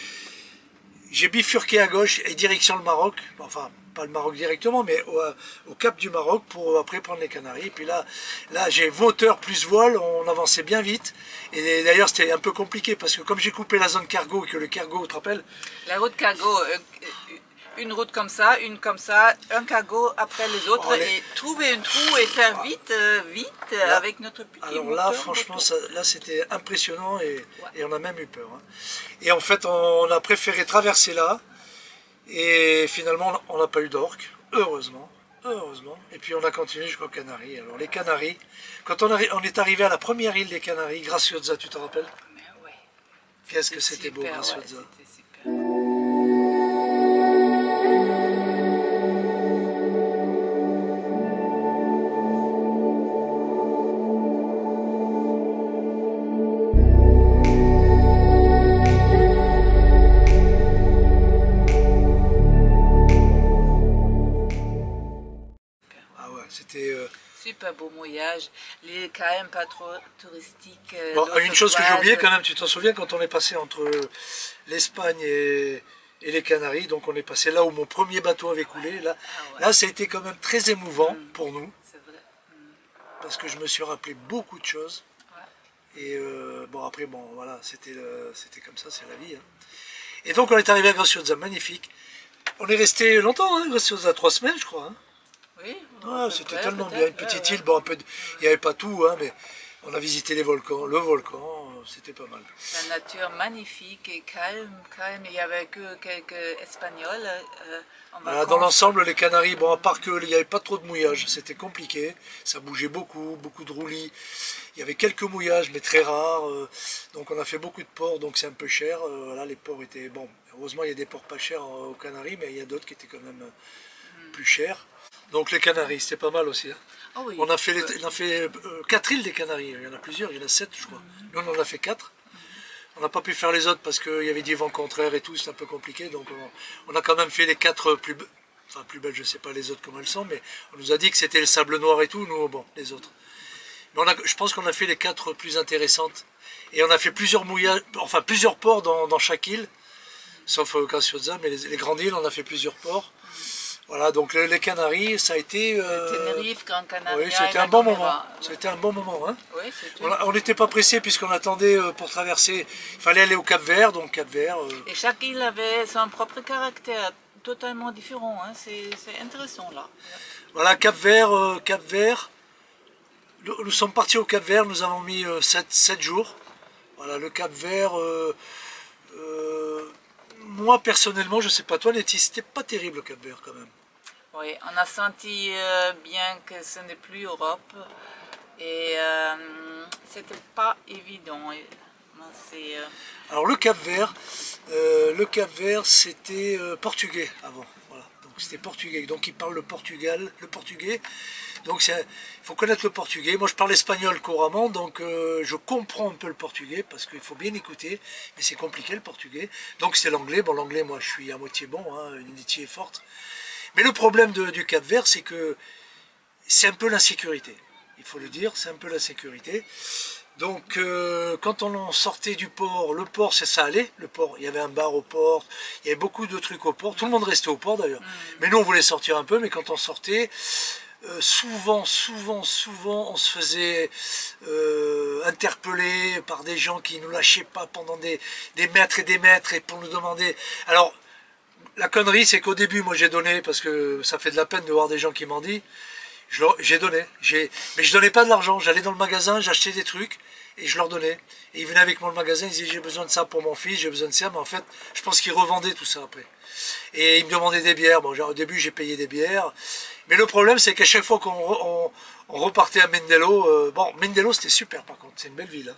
[SPEAKER 1] bifurqué à gauche et direction le Maroc. Enfin, pas le Maroc directement, mais au, au cap du Maroc pour après prendre les Canaries. Et puis là, là j'ai moteur plus voile. On avançait bien vite. Et d'ailleurs, c'était un peu compliqué parce que comme j'ai coupé la zone cargo et que le cargo, tu te rappelles,
[SPEAKER 2] La route cargo, euh, euh, une route comme ça, une comme ça, un cargo après les autres,
[SPEAKER 1] Oh,
[SPEAKER 2] et trouver un trou et faire vite, euh, vite,
[SPEAKER 1] Là-
[SPEAKER 2] avec notre petit
[SPEAKER 1] Alors là, franchement, ça- là c'était impressionnant et, et on a même eu peur. hein. Et en fait, on, a préféré traverser là et finalement, on n'a pas eu d'orque, heureusement. Heureusement. Et puis on a continué jusqu'aux Canaries. Alors les Canaries, quand on, arri- on est arrivé à la première île des Canaries, Graciosa, tu te rappelles?
[SPEAKER 2] Ouais,
[SPEAKER 1] Qu'est-ce que c'était beau,
[SPEAKER 2] ouais, Super beau mouillage, l'île quand même pas trop touristique. euh,
[SPEAKER 1] Bon, une chose que j'ai
[SPEAKER 2] plage,
[SPEAKER 1] oublié quand même, tu t'en souviens quand on est passé entre l'Espagne et, et les Canaries, donc on est passé là où mon premier bateau avait coulé, là,
[SPEAKER 2] Ah ouais.
[SPEAKER 1] là ça a été quand même très émouvant pour nous,
[SPEAKER 2] vrai.
[SPEAKER 1] parce que je me suis rappelé beaucoup de choses. Et euh, bon après bon voilà, c'était comme ça, c'est la vie. hein. Et donc on est arrivé à Graciosa, magnifique. On est resté longtemps, hein, Graciosa, trois semaines je crois. hein.
[SPEAKER 2] Oui,
[SPEAKER 1] Ah, c'était tellement bien, une petite
[SPEAKER 2] ouais,
[SPEAKER 1] île, bon un peu, de- il n'y avait pas tout, hein, mais on a visité les volcans, le volcan. c'était pas mal.
[SPEAKER 2] La nature magnifique et calme, calme. Il y avait que quelques Espagnols. euh, en
[SPEAKER 1] Voilà,
[SPEAKER 2] vacances.
[SPEAKER 1] dans l'ensemble, les Canaries, bon, à part qu'il n'y avait pas trop de mouillage, c'était compliqué, ça bougeait beaucoup, beaucoup de roulis. Il y avait quelques mouillages, mais très rares. euh, donc on a fait beaucoup de ports, donc c'est un peu cher. euh, voilà, les ports étaient bon. Heureusement, il y a des ports pas chers aux Canaries, mais il y a d'autres qui étaient quand même euh, plus chers. Donc les Canaries, c'était pas mal aussi. hein.
[SPEAKER 2] Ah oui.
[SPEAKER 1] On a fait, les- on a fait euh, quatre îles des Canaries. Il y en a plusieurs, il y en a sept, je crois. Nous, on en a fait quatre. On n'a pas pu faire les autres parce qu'il y avait des vents contraires et tout, c'est un peu compliqué. Donc on, on a quand même fait les quatre plus, enfin plus belles, je sais pas les autres comment elles sont, mais on nous a dit que c'était le sable noir et tout. Nous, bon, les autres. Mais on a, je pense qu'on a fait les quatre plus intéressantes. Et on a fait plusieurs mouillages, enfin plusieurs ports dans, dans chaque île, sauf euh, Graciosa, mais les, les grandes îles, on a fait plusieurs ports. Voilà, donc les, Canaries, ça a été. euh,
[SPEAKER 2] Tenerife, Gran Canaria.
[SPEAKER 1] oui, c'était un bon moment. C'était un bon moment. Hein.
[SPEAKER 2] Oui.
[SPEAKER 1] On n'était pas pressé puisqu'on attendait euh, pour traverser. Il fallait aller au Cap Vert, donc Cap Vert. euh,
[SPEAKER 2] Et chaque île avait son propre caractère, totalement différent. Hein. C'est intéressant là.
[SPEAKER 1] voilà, Cap Vert, euh, Cap Vert. Nous, nous sommes partis au Cap Vert, nous avons mis 7, jours. Voilà, le Cap Vert. moi personnellement, je sais pas toi, Letty, c'était pas terrible le Cap Vert quand même.
[SPEAKER 2] Oui, on a senti euh, bien que ce n'est plus Europe et euh, c'était pas évident. Euh,
[SPEAKER 1] Alors le Cap Vert, le Cap Vert c'était portugais avant. Donc c'était portugais. Donc ils parlent le Portugal, le portugais. Donc il faut connaître le portugais. Moi je parle espagnol couramment, donc je comprends un peu le portugais parce qu'il faut bien écouter, mais c'est compliqué le portugais. Donc c'est l'anglais. Bon l'anglais moi je suis à moitié bon, hein, une unité est forte. Mais le problème de- du Cap Vert c'est que c'est un peu l'insécurité. Il faut le dire, c'est un peu l'insécurité. Donc, euh, quand on sortait du port, le port, c'est ça allait. Le port, il y avait un bar au port, il y avait beaucoup de trucs au port. Tout le monde restait au port d'ailleurs. Mais nous, on voulait sortir un peu, mais quand on sortait, euh, souvent, souvent, souvent, on se faisait euh, interpeller par des gens qui nous lâchaient pas pendant des, des mètres et des mètres et pour nous demander. Alors, la connerie, c'est qu'au début, moi, j'ai donné parce que ça fait de la peine de voir des gens qui mendient. Je leur- J'ai donné, mais je donnais pas de l'argent. J'allais dans le magasin, j'achetais des trucs et je leur donnais. Et ils venaient avec moi au magasin, ils disaient j'ai besoin de ça pour mon fils, j'ai besoin de ça. Mais en fait, je pense qu'ils revendaient tout ça après. Et ils me demandaient des bières. Bon, au début, j'ai payé des bières. Mais le problème, c'est qu'à chaque fois qu'on on, repartait à Mindelo, euh, bon, Mindelo, c'était super par contre, c'est une belle ville. hein.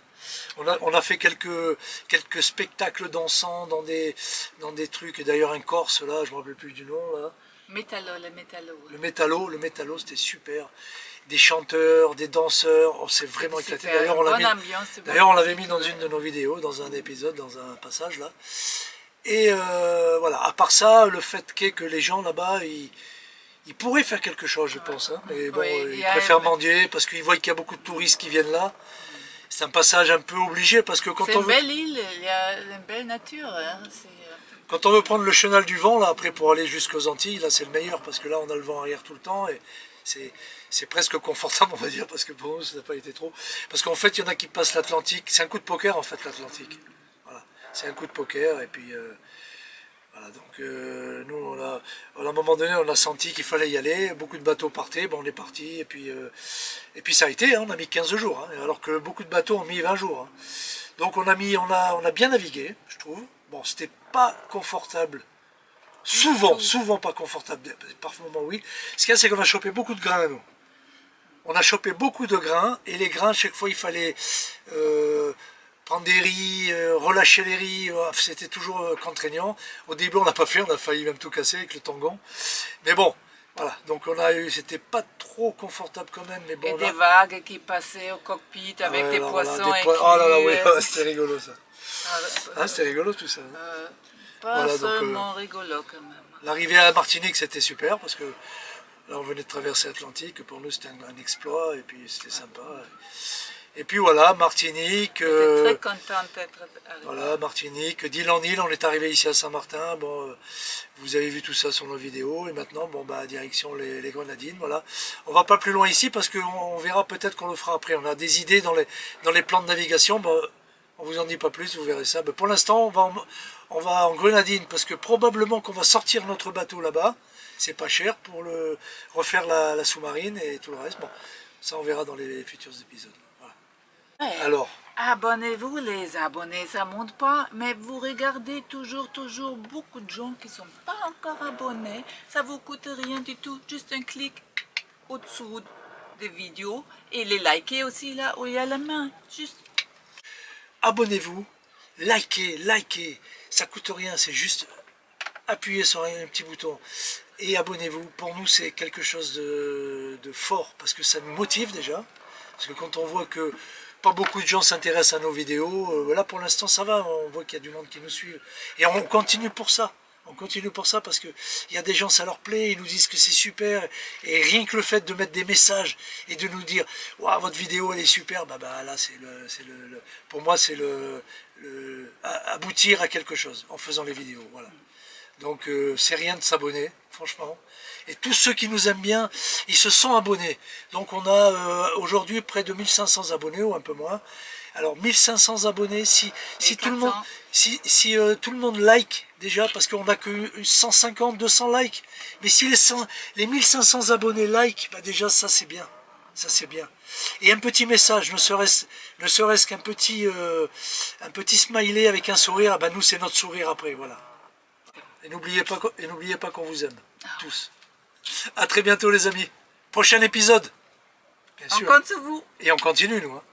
[SPEAKER 1] On a, on a fait quelques, quelques spectacles dansants dans des, dans des trucs. Et d'ailleurs, un Corse, là, je me rappelle plus du nom, là.
[SPEAKER 2] métallo, le métallo.
[SPEAKER 1] Le métallo, le métallo, c'était super. Des chanteurs, des danseurs, on s'est vraiment éclaté. D'ailleurs, on l'a
[SPEAKER 2] Bonne
[SPEAKER 1] mis,
[SPEAKER 2] bon.
[SPEAKER 1] l'avait mis dans une de nos vidéos, dans un épisode, dans un passage là. Et euh, voilà, à part ça, le fait qu'est que les gens là-bas, ils, ils pourraient faire quelque chose, je pense. hein. Mais bon,
[SPEAKER 2] Oui, il un-
[SPEAKER 1] mendier parce qu'ils voient qu'il y a beaucoup de touristes qui viennent là. C'est un passage un peu obligé parce que quand
[SPEAKER 2] C'est
[SPEAKER 1] on,
[SPEAKER 2] une
[SPEAKER 1] veut,
[SPEAKER 2] belle île, il y a une belle nature. hein. C'est, euh,
[SPEAKER 1] quand on veut prendre le chenal du vent, là, après pour aller jusqu'aux Antilles, là c'est le meilleur parce que là on a le vent arrière tout le temps et c'est, c'est presque confortable, on va dire, parce que pour nous ça n'a pas été trop. Parce qu'en fait, il y en a qui passent l'Atlantique, c'est un coup de poker en fait l'Atlantique. Voilà, c'est un coup de poker et puis. euh, voilà, donc euh, nous, on a, à un moment donné, on a senti qu'il fallait y aller. Beaucoup de bateaux partaient, bon, on est parti. Et puis, euh, et puis ça a été, hein, on a mis 15 jours, hein, alors que beaucoup de bateaux ont mis 20 jours. hein. Donc on a, mis, on, a, on a bien navigué, je trouve. Bon, c'était pas confortable. Souvent, souvent pas confortable. Par moments, oui. Ce qu'il y a, c'est qu'on a chopé beaucoup de grains, nous. On a chopé beaucoup de grains, et les grains, chaque fois, il fallait euh, prendre des riz, euh, relâcher les riz. euh, C'était toujours euh, contraignant. Au début, on n'a pas fait, on a failli même tout casser avec le tangon. Mais bon, voilà. Donc on a eu, c'était pas trop confortable quand même, mais bon.
[SPEAKER 2] et des vagues qui passaient au cockpit avec
[SPEAKER 1] Ouais,
[SPEAKER 2] des
[SPEAKER 1] alors voilà,
[SPEAKER 2] poissons
[SPEAKER 1] des poi- Oh là là, oui, [LAUGHS] c'était rigolo ça.
[SPEAKER 2] euh,
[SPEAKER 1] Ah, c'était rigolo tout ça. hein.
[SPEAKER 2] pas
[SPEAKER 1] Voilà, donc,
[SPEAKER 2] seulement rigolo quand même.
[SPEAKER 1] L'arrivée à Martinique, c'était super parce que là, on venait de traverser l'Atlantique. Pour nous, c'était un, un exploit et puis c'était sympa. Et puis voilà, Martinique.
[SPEAKER 2] J'étais
[SPEAKER 1] euh,
[SPEAKER 2] très contente d'être arrivée.
[SPEAKER 1] voilà, Martinique. D'île en île, on est arrivé ici à Saint-Martin. Bon, euh, vous avez vu tout ça sur nos vidéos. Et maintenant, bon, bah, direction les, les Grenadines. Voilà. On va pas plus loin ici parce qu'on on verra peut-être qu'on le fera après. On a des idées dans les, dans les plans de navigation. Bon, on vous en dit pas plus, vous verrez ça. Mais pour l'instant, on va, en, on va en Grenadine parce que probablement qu'on va sortir notre bateau là-bas. C'est pas cher pour le refaire la, la sous-marine et tout le reste. Bon, ça on verra dans les futurs épisodes. Alors,
[SPEAKER 2] Abonnez-vous les abonnés, ça monte pas, mais vous regardez toujours, toujours beaucoup de gens qui sont pas encore abonnés. Ça vous coûte rien du tout, juste un clic au-dessous des vidéos et les liker aussi là où il y a la main. Juste
[SPEAKER 1] abonnez-vous, likez, likez. Ça coûte rien, c'est juste appuyer sur un petit bouton et abonnez-vous. Pour nous, c'est quelque chose de, de fort parce que ça nous motive déjà. Parce que quand on voit que pas beaucoup de gens s'intéressent à nos vidéos. Euh, là, pour l'instant, ça va. On voit qu'il y a du monde qui nous suit. Et on continue pour ça. On continue pour ça parce que il y a des gens, ça leur plaît, ils nous disent que c'est super. Et rien que le fait de mettre des messages et de nous dire Waouh, votre vidéo elle est super, bah, bah là, c'est le, le, Pour moi, c'est le, le, aboutir à quelque chose en faisant les vidéos. Voilà. Donc, euh, c'est rien de s'abonner, franchement. Et tous ceux qui nous aiment bien, ils se sont abonnés. Donc on a euh, aujourd'hui près de 1500 abonnés ou un peu moins. Alors 1500 abonnés, si, si tout le monde si, si euh, tout le monde like déjà, parce qu'on n'a que 150, 200 likes, mais si les, les 1500 abonnés like, bah déjà ça c'est bien. Ça c'est bien. Et un petit message, ne serait-ce ne serait qu'un petit euh, un petit smiley avec un sourire, bah nous c'est notre sourire après, voilà. Et n'oubliez pas et n'oubliez pas qu'on vous aime ah. tous. À très bientôt les amis. Prochain épisode.
[SPEAKER 2] Bien sûr. On compte sur vous.
[SPEAKER 1] Et on continue nous. Hein.